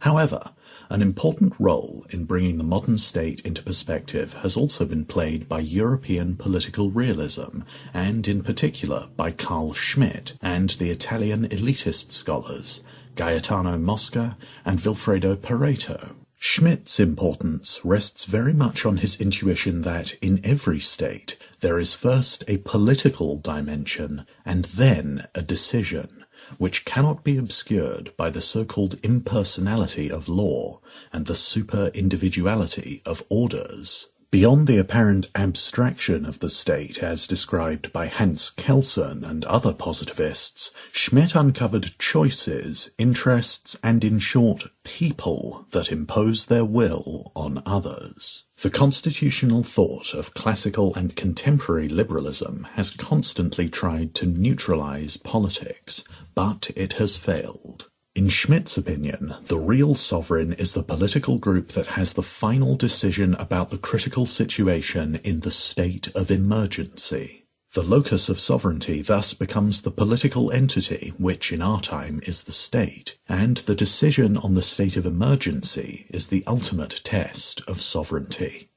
However, an important role in bringing the modern state into perspective has also been played by European political realism, and in particular by Carl Schmitt and the Italian elitist scholars Gaetano Mosca, and Vilfredo Pareto. Schmitt's importance rests very much on his intuition that in every state there is first a political dimension and then a decision, which cannot be obscured by the so-called impersonality of law and the super-individuality of orders. Beyond the apparent abstraction of the state as described by Hans Kelsen and other positivists, Schmitt uncovered choices, interests, and in short, people that impose their will on others. The constitutional thought of classical and contemporary liberalism has constantly tried to neutralize politics, but it has failed. In Schmitt's opinion, the real sovereign is the political group that has the final decision about the critical situation in the state of emergency. The locus of sovereignty thus becomes the political entity, which in our time is the state, and the decision on the state of emergency is the ultimate test of sovereignty.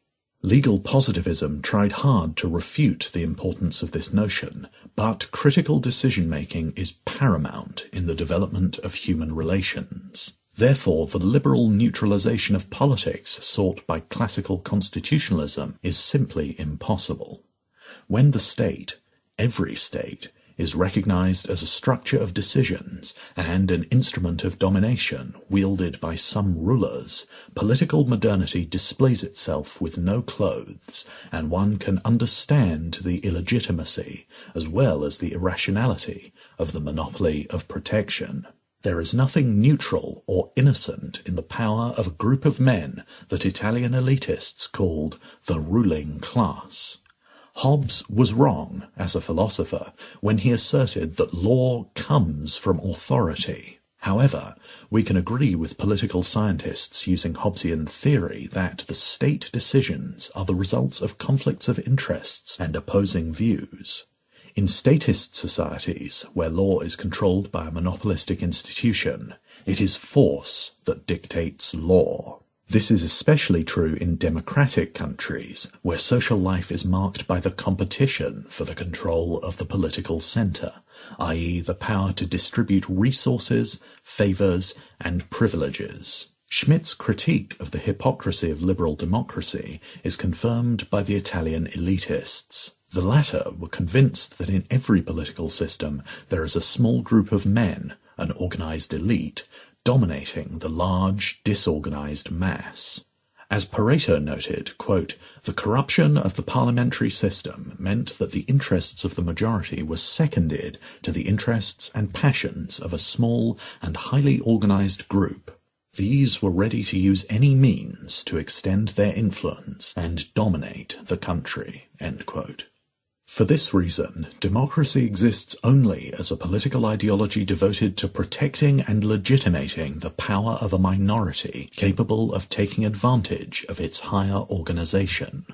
Legal positivism tried hard to refute the importance of this notion, but critical decision-making is paramount in the development of human relations. Therefore, the liberal neutralization of politics sought by classical constitutionalism is simply impossible. When the state, every state, is recognized as a structure of decisions and an instrument of domination wielded by some rulers, political modernity displays itself with no clothes, and one can understand the illegitimacy as well as the irrationality of the monopoly of protection. There is nothing neutral or innocent in the power of a group of men that Italian elitists called the ruling class. Hobbes was wrong as a philosopher when he asserted that law comes from authority. However, we can agree with political scientists using Hobbesian theory that the state decisions are the results of conflicts of interests and opposing views. In statist societies, where law is controlled by a monopolistic institution, it is force that dictates law. This is especially true in democratic countries, where social life is marked by the competition for the control of the political center, i.e. the power to distribute resources, favors, and privileges. Schmitt's critique of the hypocrisy of liberal democracy is confirmed by the Italian elitists. The latter were convinced that in every political system there is a small group of men, an organized elite, dominating the large, disorganized mass. As Pareto noted, quote, the corruption of the parliamentary system meant that the interests of the majority were seconded to the interests and passions of a small and highly organized group. These were ready to use any means to extend their influence and dominate the country. For this reason, democracy exists only as a political ideology devoted to protecting and legitimating the power of a minority capable of taking advantage of its higher organization.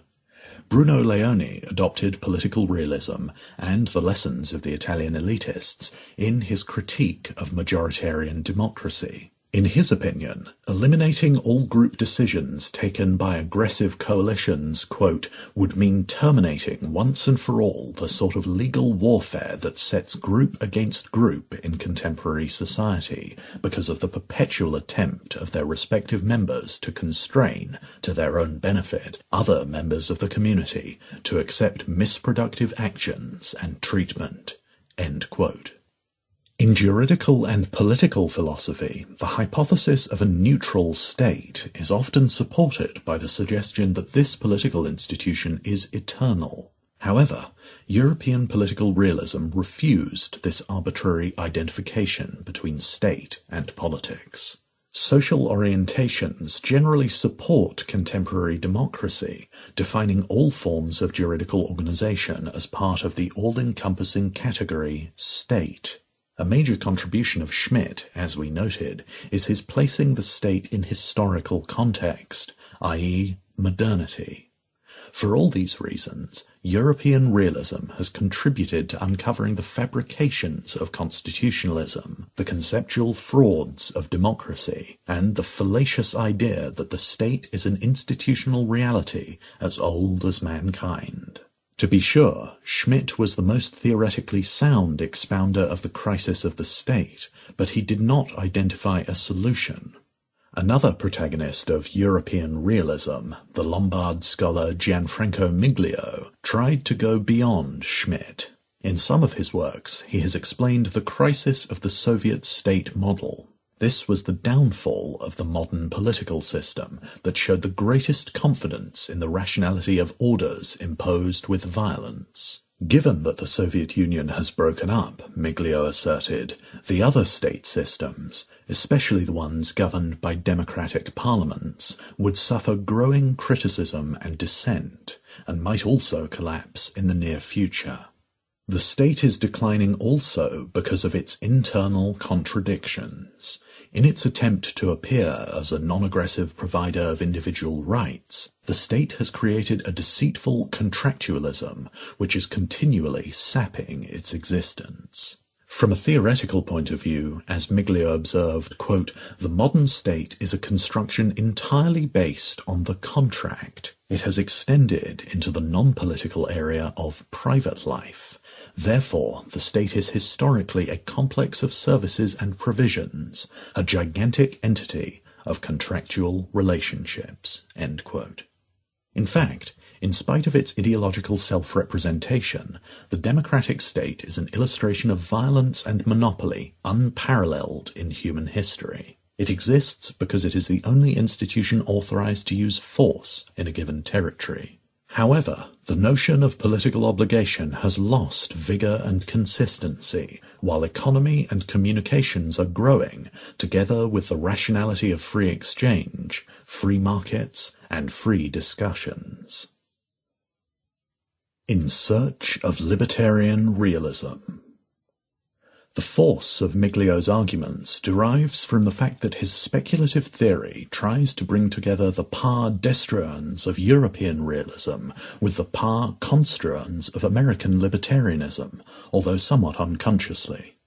Bruno Leoni adopted political realism and the lessons of the Italian elitists in his critique of majoritarian democracy. In his opinion, eliminating all group decisions taken by aggressive coalitions, quote, would mean terminating once and for all the sort of legal warfare that sets group against group in contemporary society because of the perpetual attempt of their respective members to constrain, to their own benefit, other members of the community to accept misproductive actions and treatment. In juridical and political philosophy, the hypothesis of a neutral state is often supported by the suggestion that this political institution is eternal. However, European political realism refused this arbitrary identification between state and politics. Social orientations generally support contemporary democracy, defining all forms of juridical organization as part of the all-encompassing category state. A major contribution of Schmitt, as we noted, is his placing the state in historical context, i.e., modernity. For all these reasons, European realism has contributed to uncovering the fabrications of constitutionalism, the conceptual frauds of democracy, and the fallacious idea that the state is an institutional reality as old as mankind. To be sure, Schmitt was the most theoretically sound expounder of the crisis of the state, but he did not identify a solution. Another protagonist of European realism, the Lombard scholar Gianfranco Miglio, tried to go beyond Schmitt. In some of his works, he has explained the crisis of the Soviet state model. This was the downfall of the modern political system that showed the greatest confidence in the rationality of orders imposed with violence. Given that the Soviet Union has broken up, Miglio asserted, the other state systems, especially the ones governed by democratic parliaments, would suffer growing criticism and dissent, and might also collapse in the near future. The state is declining also because of its internal contradictions. In its attempt to appear as a non-aggressive provider of individual rights, the state has created a deceitful contractualism which is continually sapping its existence. From a theoretical point of view, as Miglio observed, quote, the modern state is a construction entirely based on the contract. It has extended into the non-political area of private life. Therefore, the state is historically a complex of services and provisions, a gigantic entity of contractual relationships. In fact, in spite of its ideological self-representation, the democratic state is an illustration of violence and monopoly unparalleled in human history. It exists because it is the only institution authorized to use force in a given territory. However, the notion of political obligation has lost vigor and consistency, while economy and communications are growing, together with the rationality of free exchange, free markets, and free discussions. In Search of Libertarian Realism the force of Miglio's arguments derives from the fact that his speculative theory tries to bring together the pars destruens of European realism with the pars construens of American libertarianism, although somewhat unconsciously.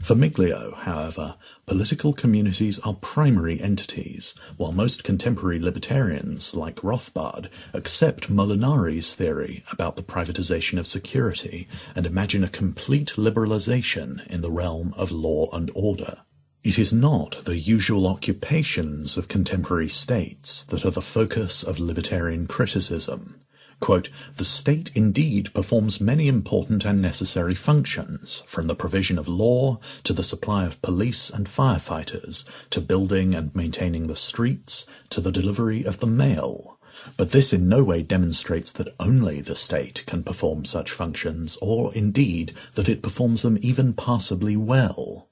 For Miglio, however, political communities are primary entities, while most contemporary libertarians, like Rothbard, accept Molinari's theory about the privatization of security and imagine a complete liberalization in the realm of law and order. It is not the usual occupations of contemporary states that are the focus of libertarian criticism. Quote, the state indeed performs many important and necessary functions, from the provision of law to the supply of police and firefighters, to building and maintaining the streets, to the delivery of the mail. But this in no way demonstrates that only the state can perform such functions, or indeed that it performs them even passably well.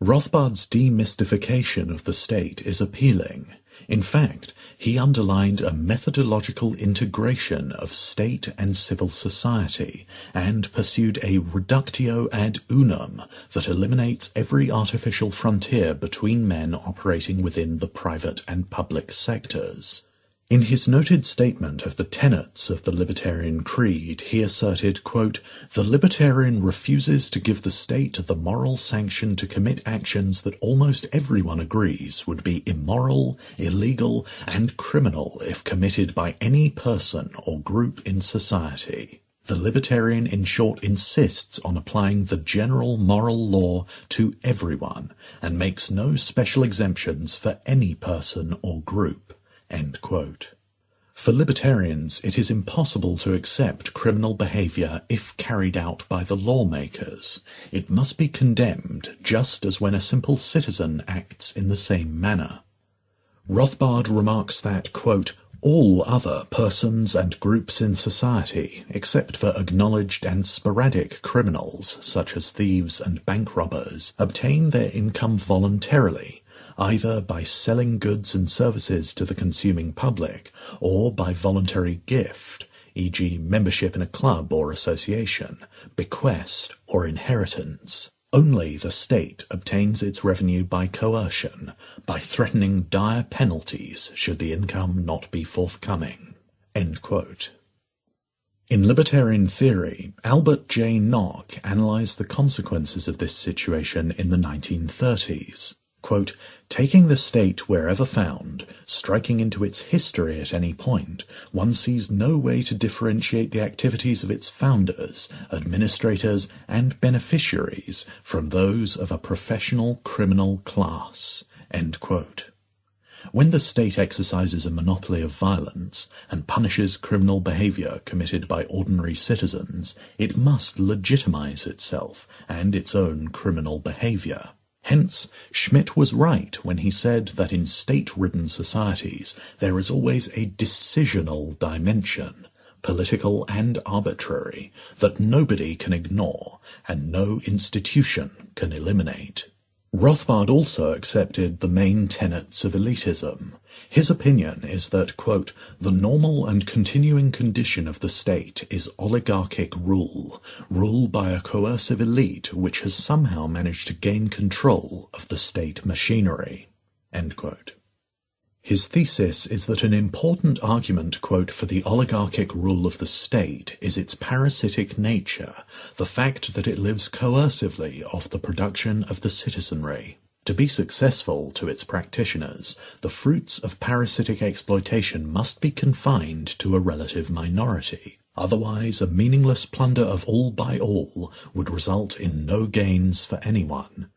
Rothbard's demystification of the state is appealing. In fact, he underlined a methodological integration of state and civil society and pursued a reductio ad unum that eliminates every artificial frontier between men operating within the private and public sectors. In his noted statement of the tenets of the Libertarian Creed, he asserted, quote, The Libertarian refuses to give the state the moral sanction to commit actions that almost everyone agrees would be immoral, illegal, and criminal if committed by any person or group in society. The Libertarian, in short, insists on applying the general moral law to everyone and makes no special exemptions for any person or group. For libertarians, it is impossible to accept criminal behavior if carried out by the lawmakers. It must be condemned just as when a simple citizen acts in the same manner. Rothbard remarks that, quote, all other persons and groups in society, except for acknowledged and sporadic criminals such as thieves and bank robbers, obtain their income voluntarily either by selling goods and services to the consuming public or by voluntary gift, e.g., membership in a club or association, bequest, or inheritance. Only the state obtains its revenue by coercion, by threatening dire penalties should the income not be forthcoming. In libertarian theory, Albert J. Nock analyzed the consequences of this situation in the 1930s. Quote, Taking the state wherever found, striking into its history at any point, one sees no way to differentiate the activities of its founders, administrators, and beneficiaries from those of a professional criminal class. When the state exercises a monopoly of violence and punishes criminal behavior committed by ordinary citizens, it must legitimize itself and its own criminal behavior. Hence, Schmitt was right when he said that in state-ridden societies there is always a decisional dimension, political and arbitrary, that nobody can ignore and no institution can eliminate. Rothbard also accepted the main tenets of elitism. His opinion is that, quote, the normal and continuing condition of the state is oligarchic rule, rule by a coercive elite which has somehow managed to gain control of the state machinery. End quote. His thesis is that an important argument, quote, for the oligarchic rule of the state is its parasitic nature, the fact that it lives coercively off the production of the citizenry. To be successful to its practitioners, the fruits of parasitic exploitation must be confined to a relative minority. Otherwise, a meaningless plunder of all by all would result in no gains for anyone.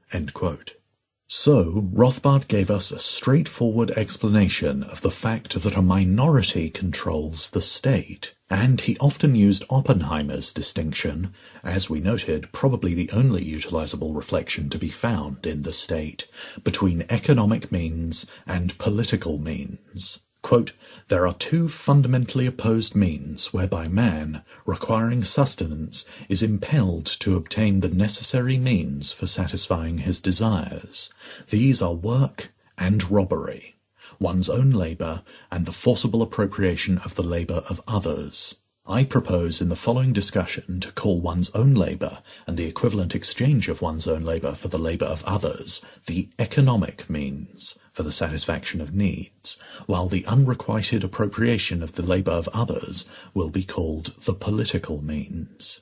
So, Rothbard gave us a straightforward explanation of the fact that a minority controls the state, and he often used Oppenheimer's distinction, as we noted, probably the only utilizable reflection to be found in the state, between economic means and political means. Quote, there are two fundamentally opposed means whereby man, requiring sustenance, is impelled to obtain the necessary means for satisfying his desires. These are work and robbery, one's own labour, and the forcible appropriation of the labour of others. I propose in the following discussion to call one's own labour and the equivalent exchange of one's own labour for the labour of others the economic means for the satisfaction of needs, while the unrequited appropriation of the labour of others will be called the political means.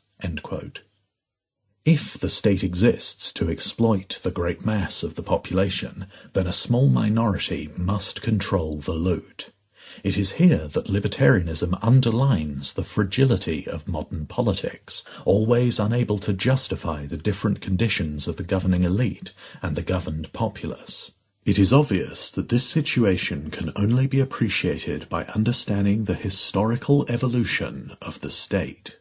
If the state exists to exploit the great mass of the population, then a small minority must control the loot. It is here that libertarianism underlines the fragility of modern politics, always unable to justify the different conditions of the governing elite and the governed populace. It is obvious that this situation can only be appreciated by understanding the historical evolution of the state.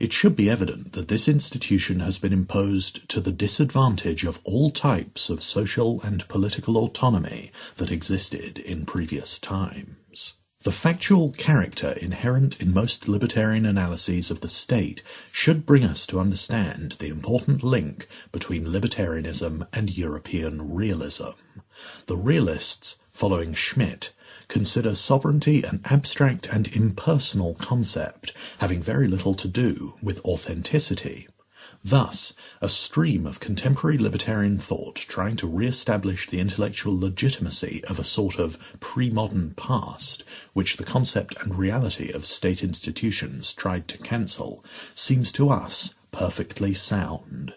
It should be evident that this institution has been imposed to the disadvantage of all types of social and political autonomy that existed in previous times. The factual character inherent in most libertarian analyses of the state should bring us to understand the important link between libertarianism and European realism. The realists, following Schmitt, consider sovereignty an abstract and impersonal concept having very little to do with authenticity. Thus, a stream of contemporary libertarian thought trying to re-establish the intellectual legitimacy of a sort of pre-modern past, which the concept and reality of state institutions tried to cancel, seems to us perfectly sound.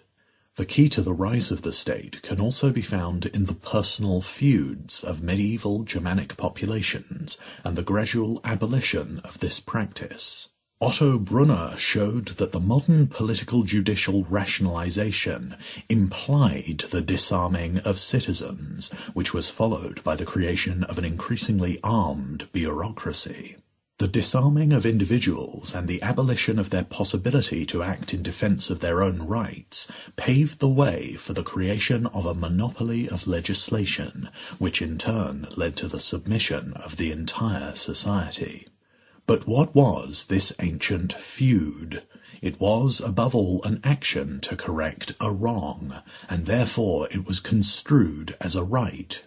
The key to the rise of the state can also be found in the personal feuds of medieval Germanic populations and the gradual abolition of this practice. Otto Brunner showed that the modern political judicial rationalization implied the disarming of citizens, which was followed by the creation of an increasingly armed bureaucracy. The disarming of individuals and the abolition of their possibility to act in defense of their own rights paved the way for the creation of a monopoly of legislation, which in turn led to the submission of the entire society. But what was this ancient feud? It was, above all, an action to correct a wrong, and therefore it was construed as a right.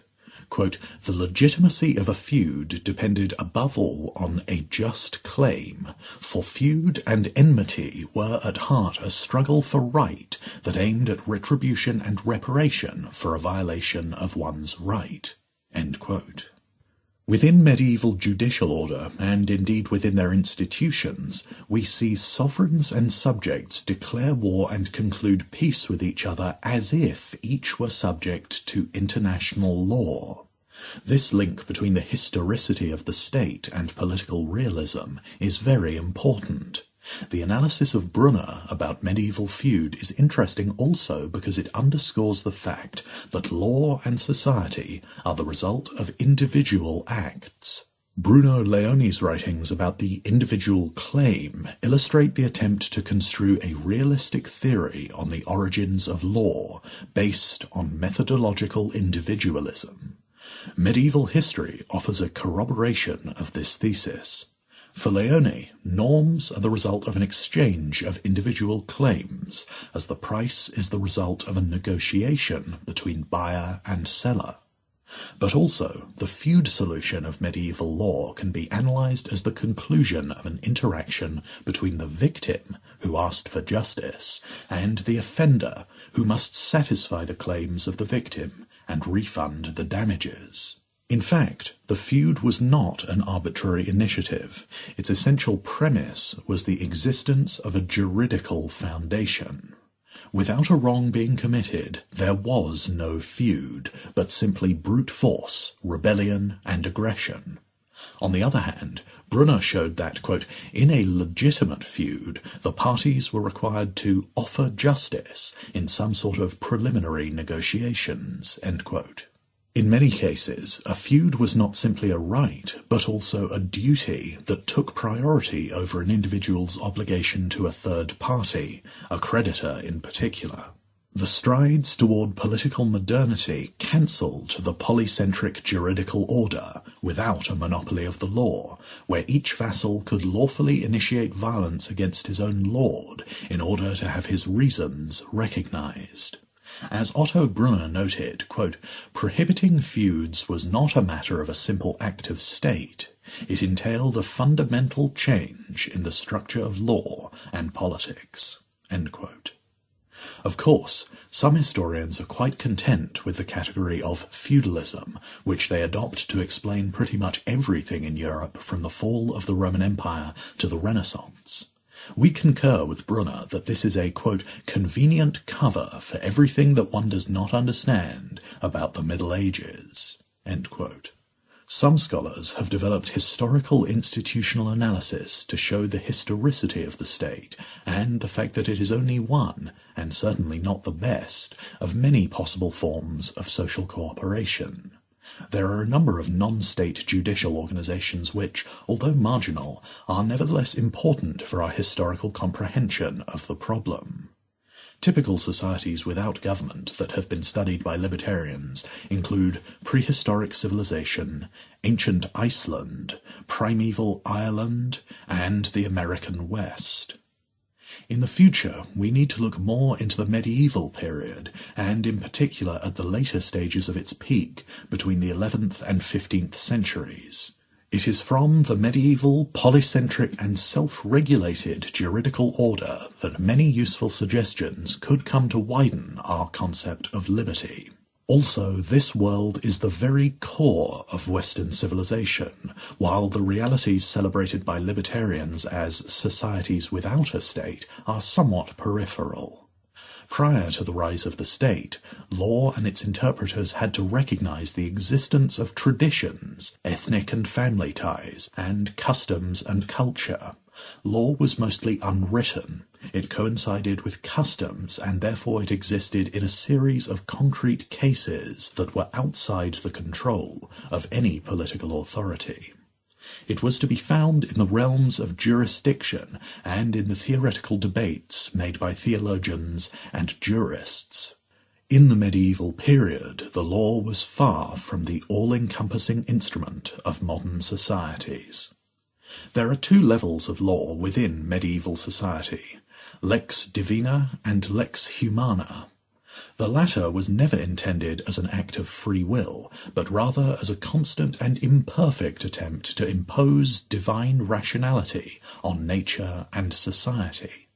Quote, the legitimacy of a feud depended above all on a just claim, for feud and enmity were at heart a struggle for right that aimed at retribution and reparation for a violation of one's right. Within medieval judicial order, and indeed within their institutions, we see sovereigns and subjects declare war and conclude peace with each other as if each were subject to international law. This link between the historicity of the state and political realism is very important. The analysis of Brunner about medieval feud is interesting also because it underscores the fact that law and society are the result of individual acts. Bruno Leoni's writings about the individual claim illustrate the attempt to construe a realistic theory on the origins of law based on methodological individualism. Medieval history offers a corroboration of this thesis. For Leoni, norms are the result of an exchange of individual claims, as the price is the result of a negotiation between buyer and seller. But also, the feud solution of medieval law can be analysed as the conclusion of an interaction between the victim, who asked for justice, and the offender, who must satisfy the claims of the victim and refund the damages. In fact, the feud was not an arbitrary initiative. Its essential premise was the existence of a juridical foundation. Without a wrong being committed, there was no feud, but simply brute force, rebellion, and aggression. On the other hand, Brunner showed that, quote, in a legitimate feud, the parties were required to offer justice in some sort of preliminary negotiations, end quote. In many cases, a feud was not simply a right, but also a duty that took priority over an individual's obligation to a third party, a creditor in particular. The strides toward political modernity cancelled the polycentric juridical order without a monopoly of the law, where each vassal could lawfully initiate violence against his own lord in order to have his reasons recognized. As Otto Brunner noted, quote, prohibiting feuds was not a matter of a simple act of state. It entailed a fundamental change in the structure of law and politics. Of course, some historians are quite content with the category of feudalism, which they adopt to explain pretty much everything in Europe from the fall of the Roman Empire to the Renaissance. We concur with Brunner that this is a quote, convenient cover for everything that one does not understand about the Middle Ages. Some scholars have developed historical institutional analysis to show the historicity of the state and the fact that it is only one, and certainly not the best, of many possible forms of social cooperation. There are a number of non-state judicial organizations which, although marginal, are nevertheless important for our historical comprehension of the problem. Typical societies without government that have been studied by libertarians include prehistoric civilization, ancient Iceland, primeval Ireland, and the American West. In the future, we need to look more into the medieval period, and in particular at the later stages of its peak between the 11th and 15th centuries. It is from the medieval, polycentric, and self-regulated juridical order that many useful suggestions could come to widen our concept of liberty. Also, this world is the very core of Western civilization, while the realities celebrated by libertarians as societies without a state are somewhat peripheral. Prior to the rise of the state, law and its interpreters had to recognize the existence of traditions, ethnic and family ties, and customs and culture. Law was mostly unwritten. It coincided with customs and therefore it existed in a series of concrete cases that were outside the control of any political authority. It was to be found in the realms of jurisdiction and in the theoretical debates made by theologians and jurists. In the medieval period, the law was far from the all-encompassing instrument of modern societies. There are two levels of law within medieval society, lex divina and lex humana. The latter was never intended as an act of free will, but rather as a constant and imperfect attempt to impose divine rationality on nature and society.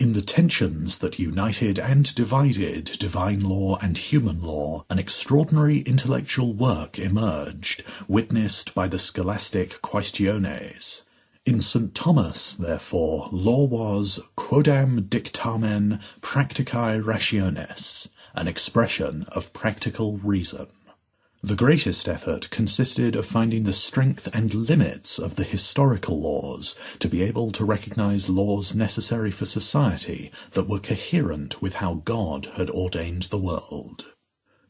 In the tensions that united and divided divine law and human law, an extraordinary intellectual work emerged, witnessed by the scholastic Quaestiones. In St. Thomas, therefore, law was quoddam dictamen practicae rationis, an expression of practical reason. The greatest effort consisted of finding the strength and limits of the historical laws to be able to recognize laws necessary for society that were coherent with how God had ordained the world.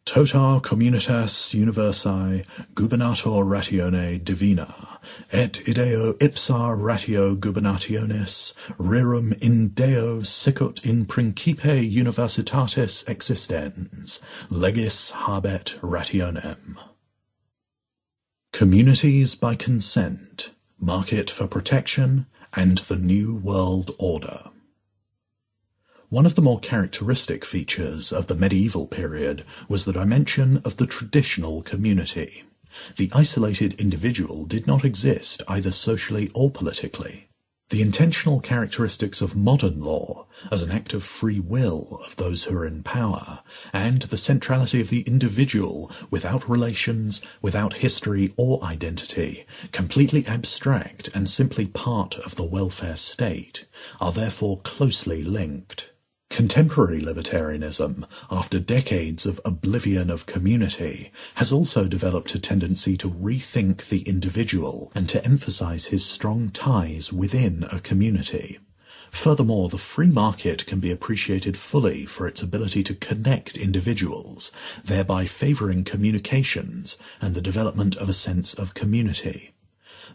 Tota communitas universi gubernatur ratione divina, et ideo ipsa ratio gubernationis rerum in Deo sicut in principe universitatis existens, legis habet rationem. Communities by consent, market for protection, and the New World Order. One of the more characteristic features of the medieval period was the dimension of the traditional community. The isolated individual did not exist either socially or politically. The intentional characteristics of modern law as an act of free will of those who are in power, and the centrality of the individual without relations, without history or identity, completely abstract and simply part of the welfare state, are therefore closely linked. Contemporary libertarianism, after decades of oblivion of community, has also developed a tendency to rethink the individual and to emphasize his strong ties within a community. Furthermore, the free market can be appreciated fully for its ability to connect individuals, thereby favoring communications and the development of a sense of community.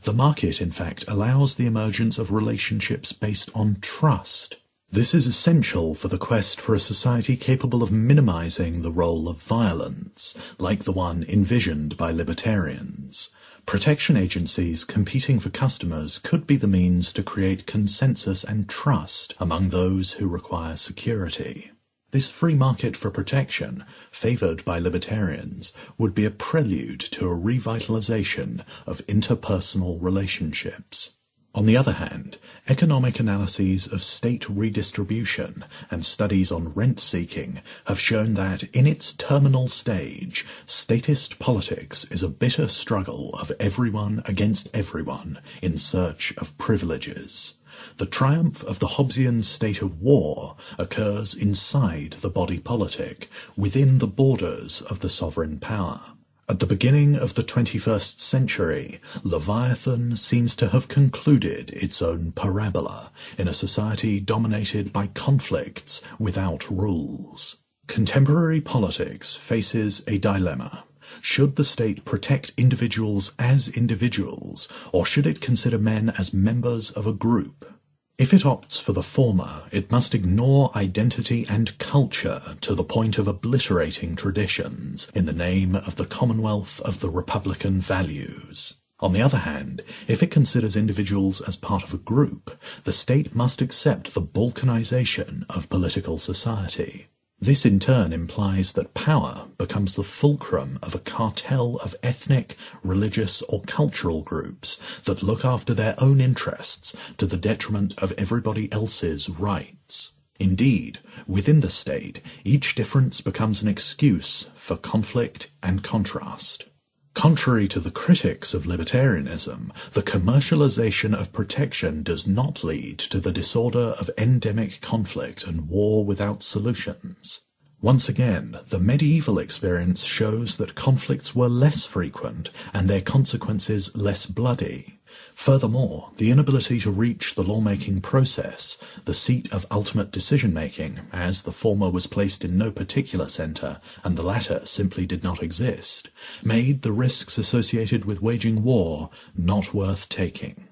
The market, in fact, allows the emergence of relationships based on trust this is essential for the quest for a society capable of minimizing the role of violence, like the one envisioned by libertarians. Protection agencies competing for customers could be the means to create consensus and trust among those who require security. This free market for protection, favored by libertarians, would be a prelude to a revitalization of interpersonal relationships. On the other hand, economic analyses of state redistribution and studies on rent seeking have shown that in its terminal stage, statist politics is a bitter struggle of everyone against everyone in search of privileges. The triumph of the Hobbesian state of war occurs inside the body politic, within the borders of the sovereign power. At the beginning of the 21st century, Leviathan seems to have concluded its own parabola in a society dominated by conflicts without rules. Contemporary politics faces a dilemma. Should the state protect individuals as individuals, or should it consider men as members of a group? If it opts for the former, it must ignore identity and culture to the point of obliterating traditions in the name of the Commonwealth of the Republican values. On the other hand, if it considers individuals as part of a group, the state must accept the balkanization of political society. This in turn implies that power becomes the fulcrum of a cartel of ethnic, religious, or cultural groups that look after their own interests to the detriment of everybody else's rights. Indeed, within the state, each difference becomes an excuse for conflict and contrast. Contrary to the critics of libertarianism, the commercialization of protection does not lead to the disorder of endemic conflict and war without solutions. Once again, the medieval experience shows that conflicts were less frequent and their consequences less bloody. Furthermore, the inability to reach the lawmaking process, the seat of ultimate decision-making, as the former was placed in no particular centre and the latter simply did not exist, made the risks associated with waging war not worth taking.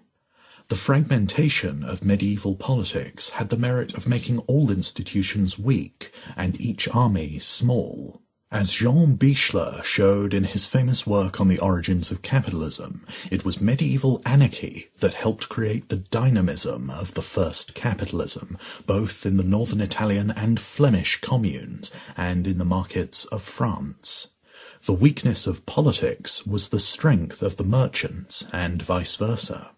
The fragmentation of medieval politics had the merit of making all institutions weak and each army small. As Jean Baechler showed in his famous work on the origins of capitalism, it was medieval anarchy that helped create the dynamism of the first capitalism, both in the northern Italian and Flemish communes, and in the markets of France. The weakness of politics was the strength of the merchants, and vice versa.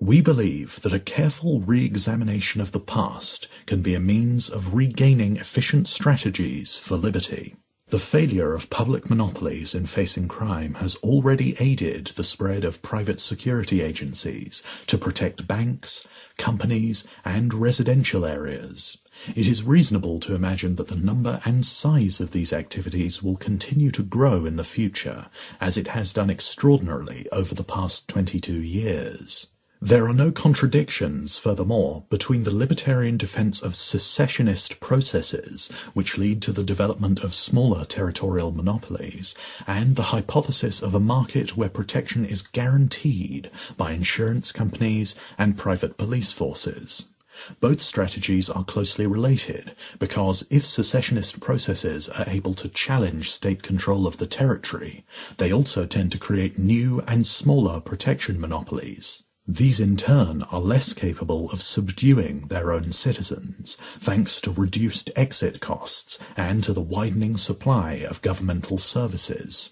We believe that a careful re-examination of the past can be a means of regaining efficient strategies for liberty. The failure of public monopolies in facing crime has already aided the spread of private security agencies to protect banks, companies, and residential areas. It is reasonable to imagine that the number and size of these activities will continue to grow in the future, as it has done extraordinarily over the past 22 years. There are no contradictions, furthermore, between the libertarian defense of secessionist processes, which lead to the development of smaller territorial monopolies, and the hypothesis of a market where protection is guaranteed by insurance companies and private police forces. Both strategies are closely related because if secessionist processes are able to challenge state control of the territory, they also tend to create new and smaller protection monopolies. These in turn are less capable of subduing their own citizens, thanks to reduced exit costs and to the widening supply of governmental services.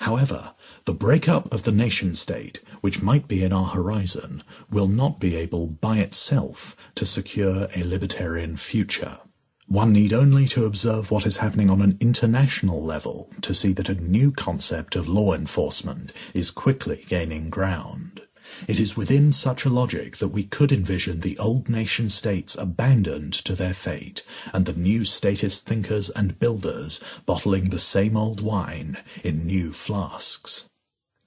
However, the breakup of the nation state, which might be in our horizon, will not be able by itself to secure a libertarian future. One need only to observe what is happening on an international level to see that a new concept of law enforcement is quickly gaining ground. It is within such a logic that we could envision the old nation states abandoned to their fate, and the new statist thinkers and builders bottling the same old wine in new flasks.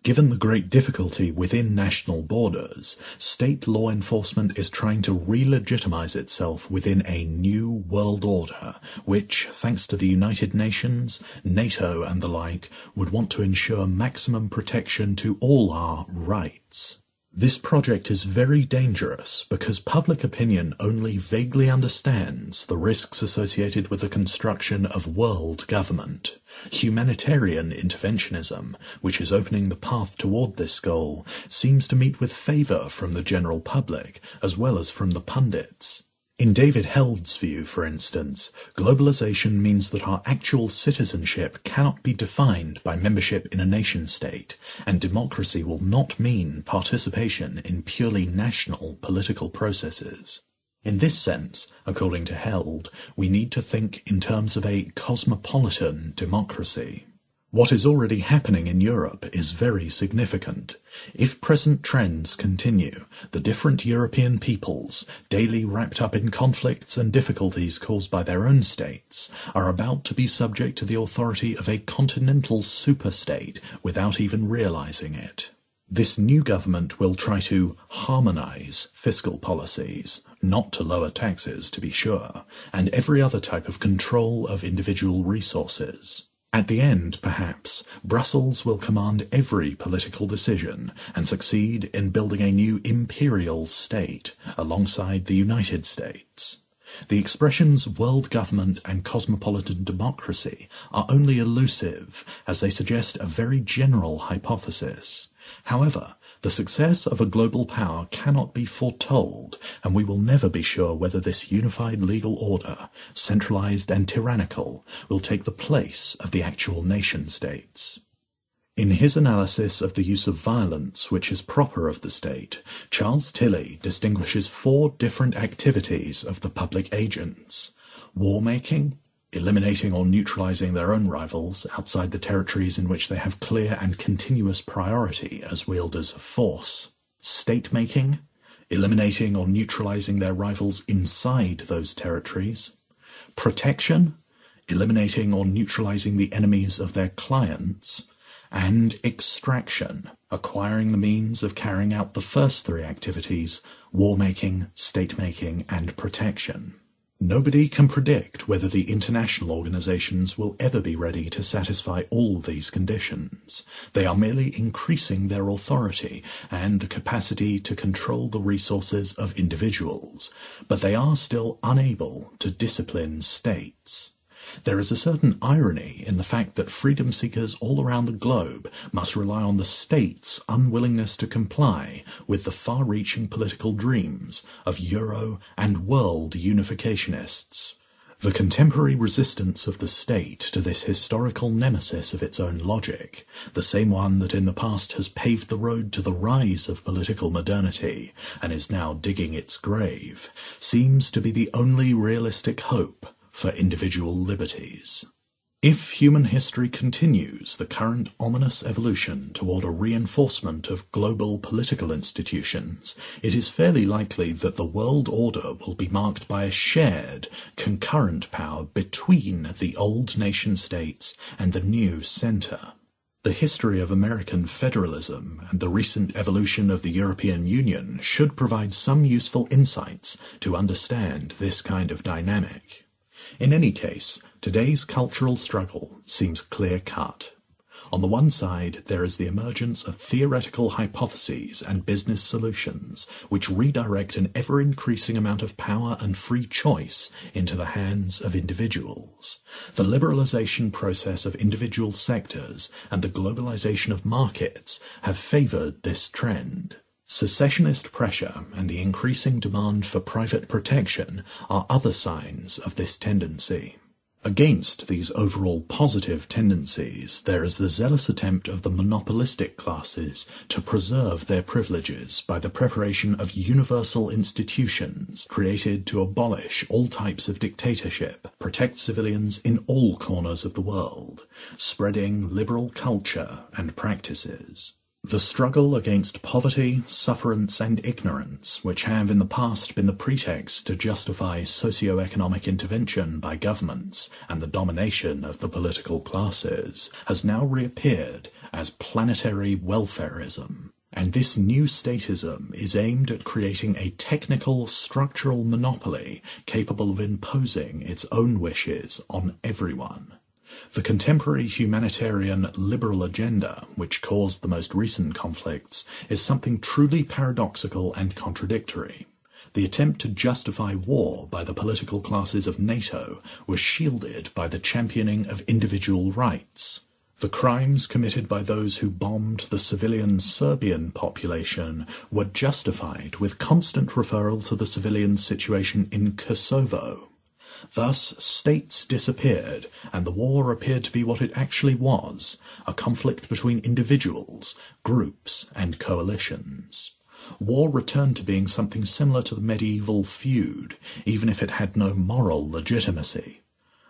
Given the great difficulty within national borders, state law enforcement is trying to re-legitimize itself within a new world order, which, thanks to the United Nations, NATO and the like, would want to ensure maximum protection to all our rights. This project is very dangerous because public opinion only vaguely understands the risks associated with the construction of world government. Humanitarian interventionism, which is opening the path toward this goal, seems to meet with favor from the general public as well as from the pundits. In David Held's view, for instance, globalization means that our actual citizenship cannot be defined by membership in a nation state, and democracy will not mean participation in purely national political processes. In this sense, according to Held, we need to think in terms of a cosmopolitan democracy. What is already happening in Europe is very significant. If present trends continue, the different European peoples, daily wrapped up in conflicts and difficulties caused by their own states, are about to be subject to the authority of a continental superstate without even realizing it. This new government will try to harmonize fiscal policies, not to lower taxes to be sure, and every other type of control of individual resources. At the end, perhaps, Brussels will command every political decision and succeed in building a new imperial state alongside the United States. The expressions world government and cosmopolitan democracy are only elusive as they suggest a very general hypothesis. However, the success of a global power cannot be foretold, and we will never be sure whether this unified legal order, centralized and tyrannical, will take the place of the actual nation states. In his analysis of the use of violence which is proper of the state, Charles Tilly distinguishes four different activities of the public agents war making, eliminating or neutralizing their own rivals outside the territories in which they have clear and continuous priority as wielders of force, state making, eliminating or neutralizing their rivals inside those territories, protection, eliminating or neutralizing the enemies of their clients, and extraction, acquiring the means of carrying out the first three activities war making, state making, and protection. Nobody can predict whether the international organizations will ever be ready to satisfy all these conditions. They are merely increasing their authority and the capacity to control the resources of individuals, but they are still unable to discipline states. There is a certain irony in the fact that freedom seekers all around the globe must rely on the state's unwillingness to comply with the far reaching political dreams of Euro and world unificationists. The contemporary resistance of the state to this historical nemesis of its own logic, the same one that in the past has paved the road to the rise of political modernity and is now digging its grave, seems to be the only realistic hope for individual liberties. If human history continues the current ominous evolution toward a reinforcement of global political institutions, it is fairly likely that the world order will be marked by a shared, concurrent power between the old nation states and the new center. The history of American federalism and the recent evolution of the European Union should provide some useful insights to understand this kind of dynamic. In any case, today's cultural struggle seems clear cut. On the one side, there is the emergence of theoretical hypotheses and business solutions which redirect an ever increasing amount of power and free choice into the hands of individuals. The liberalization process of individual sectors and the globalization of markets have favored this trend. Secessionist pressure and the increasing demand for private protection are other signs of this tendency. Against these overall positive tendencies, there is the zealous attempt of the monopolistic classes to preserve their privileges by the preparation of universal institutions created to abolish all types of dictatorship, protect civilians in all corners of the world, spreading liberal culture and practices. The struggle against poverty, sufferance, and ignorance, which have in the past been the pretext to justify socio-economic intervention by governments and the domination of the political classes, has now reappeared as planetary welfareism. And this new statism is aimed at creating a technical structural monopoly capable of imposing its own wishes on everyone. The contemporary humanitarian liberal agenda, which caused the most recent conflicts, is something truly paradoxical and contradictory. The attempt to justify war by the political classes of NATO was shielded by the championing of individual rights. The crimes committed by those who bombed the civilian Serbian population were justified with constant referral to the civilian situation in Kosovo. Thus states disappeared, and the war appeared to be what it actually was, a conflict between individuals, groups, and coalitions. War returned to being something similar to the medieval feud, even if it had no moral legitimacy.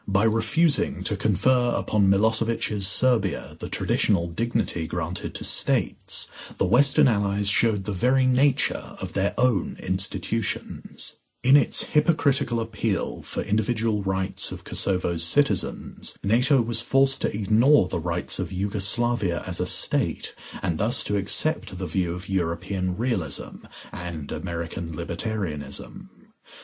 By refusing to confer upon Milosevic's Serbia the traditional dignity granted to states, the Western Allies showed the very nature of their own institutions. In its hypocritical appeal for individual rights of Kosovo's citizens, NATO was forced to ignore the rights of Yugoslavia as a state, and thus to accept the view of European realism and American libertarianism.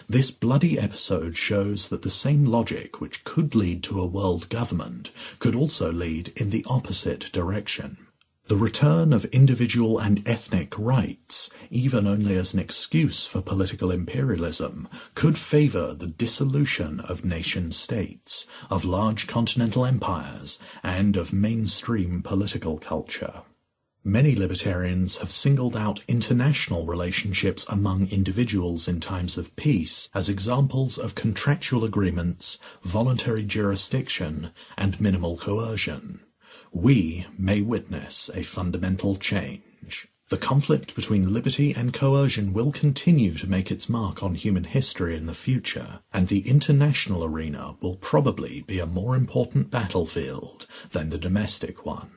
This bloody episode shows that the same logic which could lead to a world government could also lead in the opposite direction. The return of individual and ethnic rights, even only as an excuse for political imperialism, could favour the dissolution of nation states, of large continental empires, and of mainstream political culture. Many libertarians have singled out international relationships among individuals in times of peace as examples of contractual agreements, voluntary jurisdiction, and minimal coercion we may witness a fundamental change. The conflict between liberty and coercion will continue to make its mark on human history in the future, and the international arena will probably be a more important battlefield than the domestic one.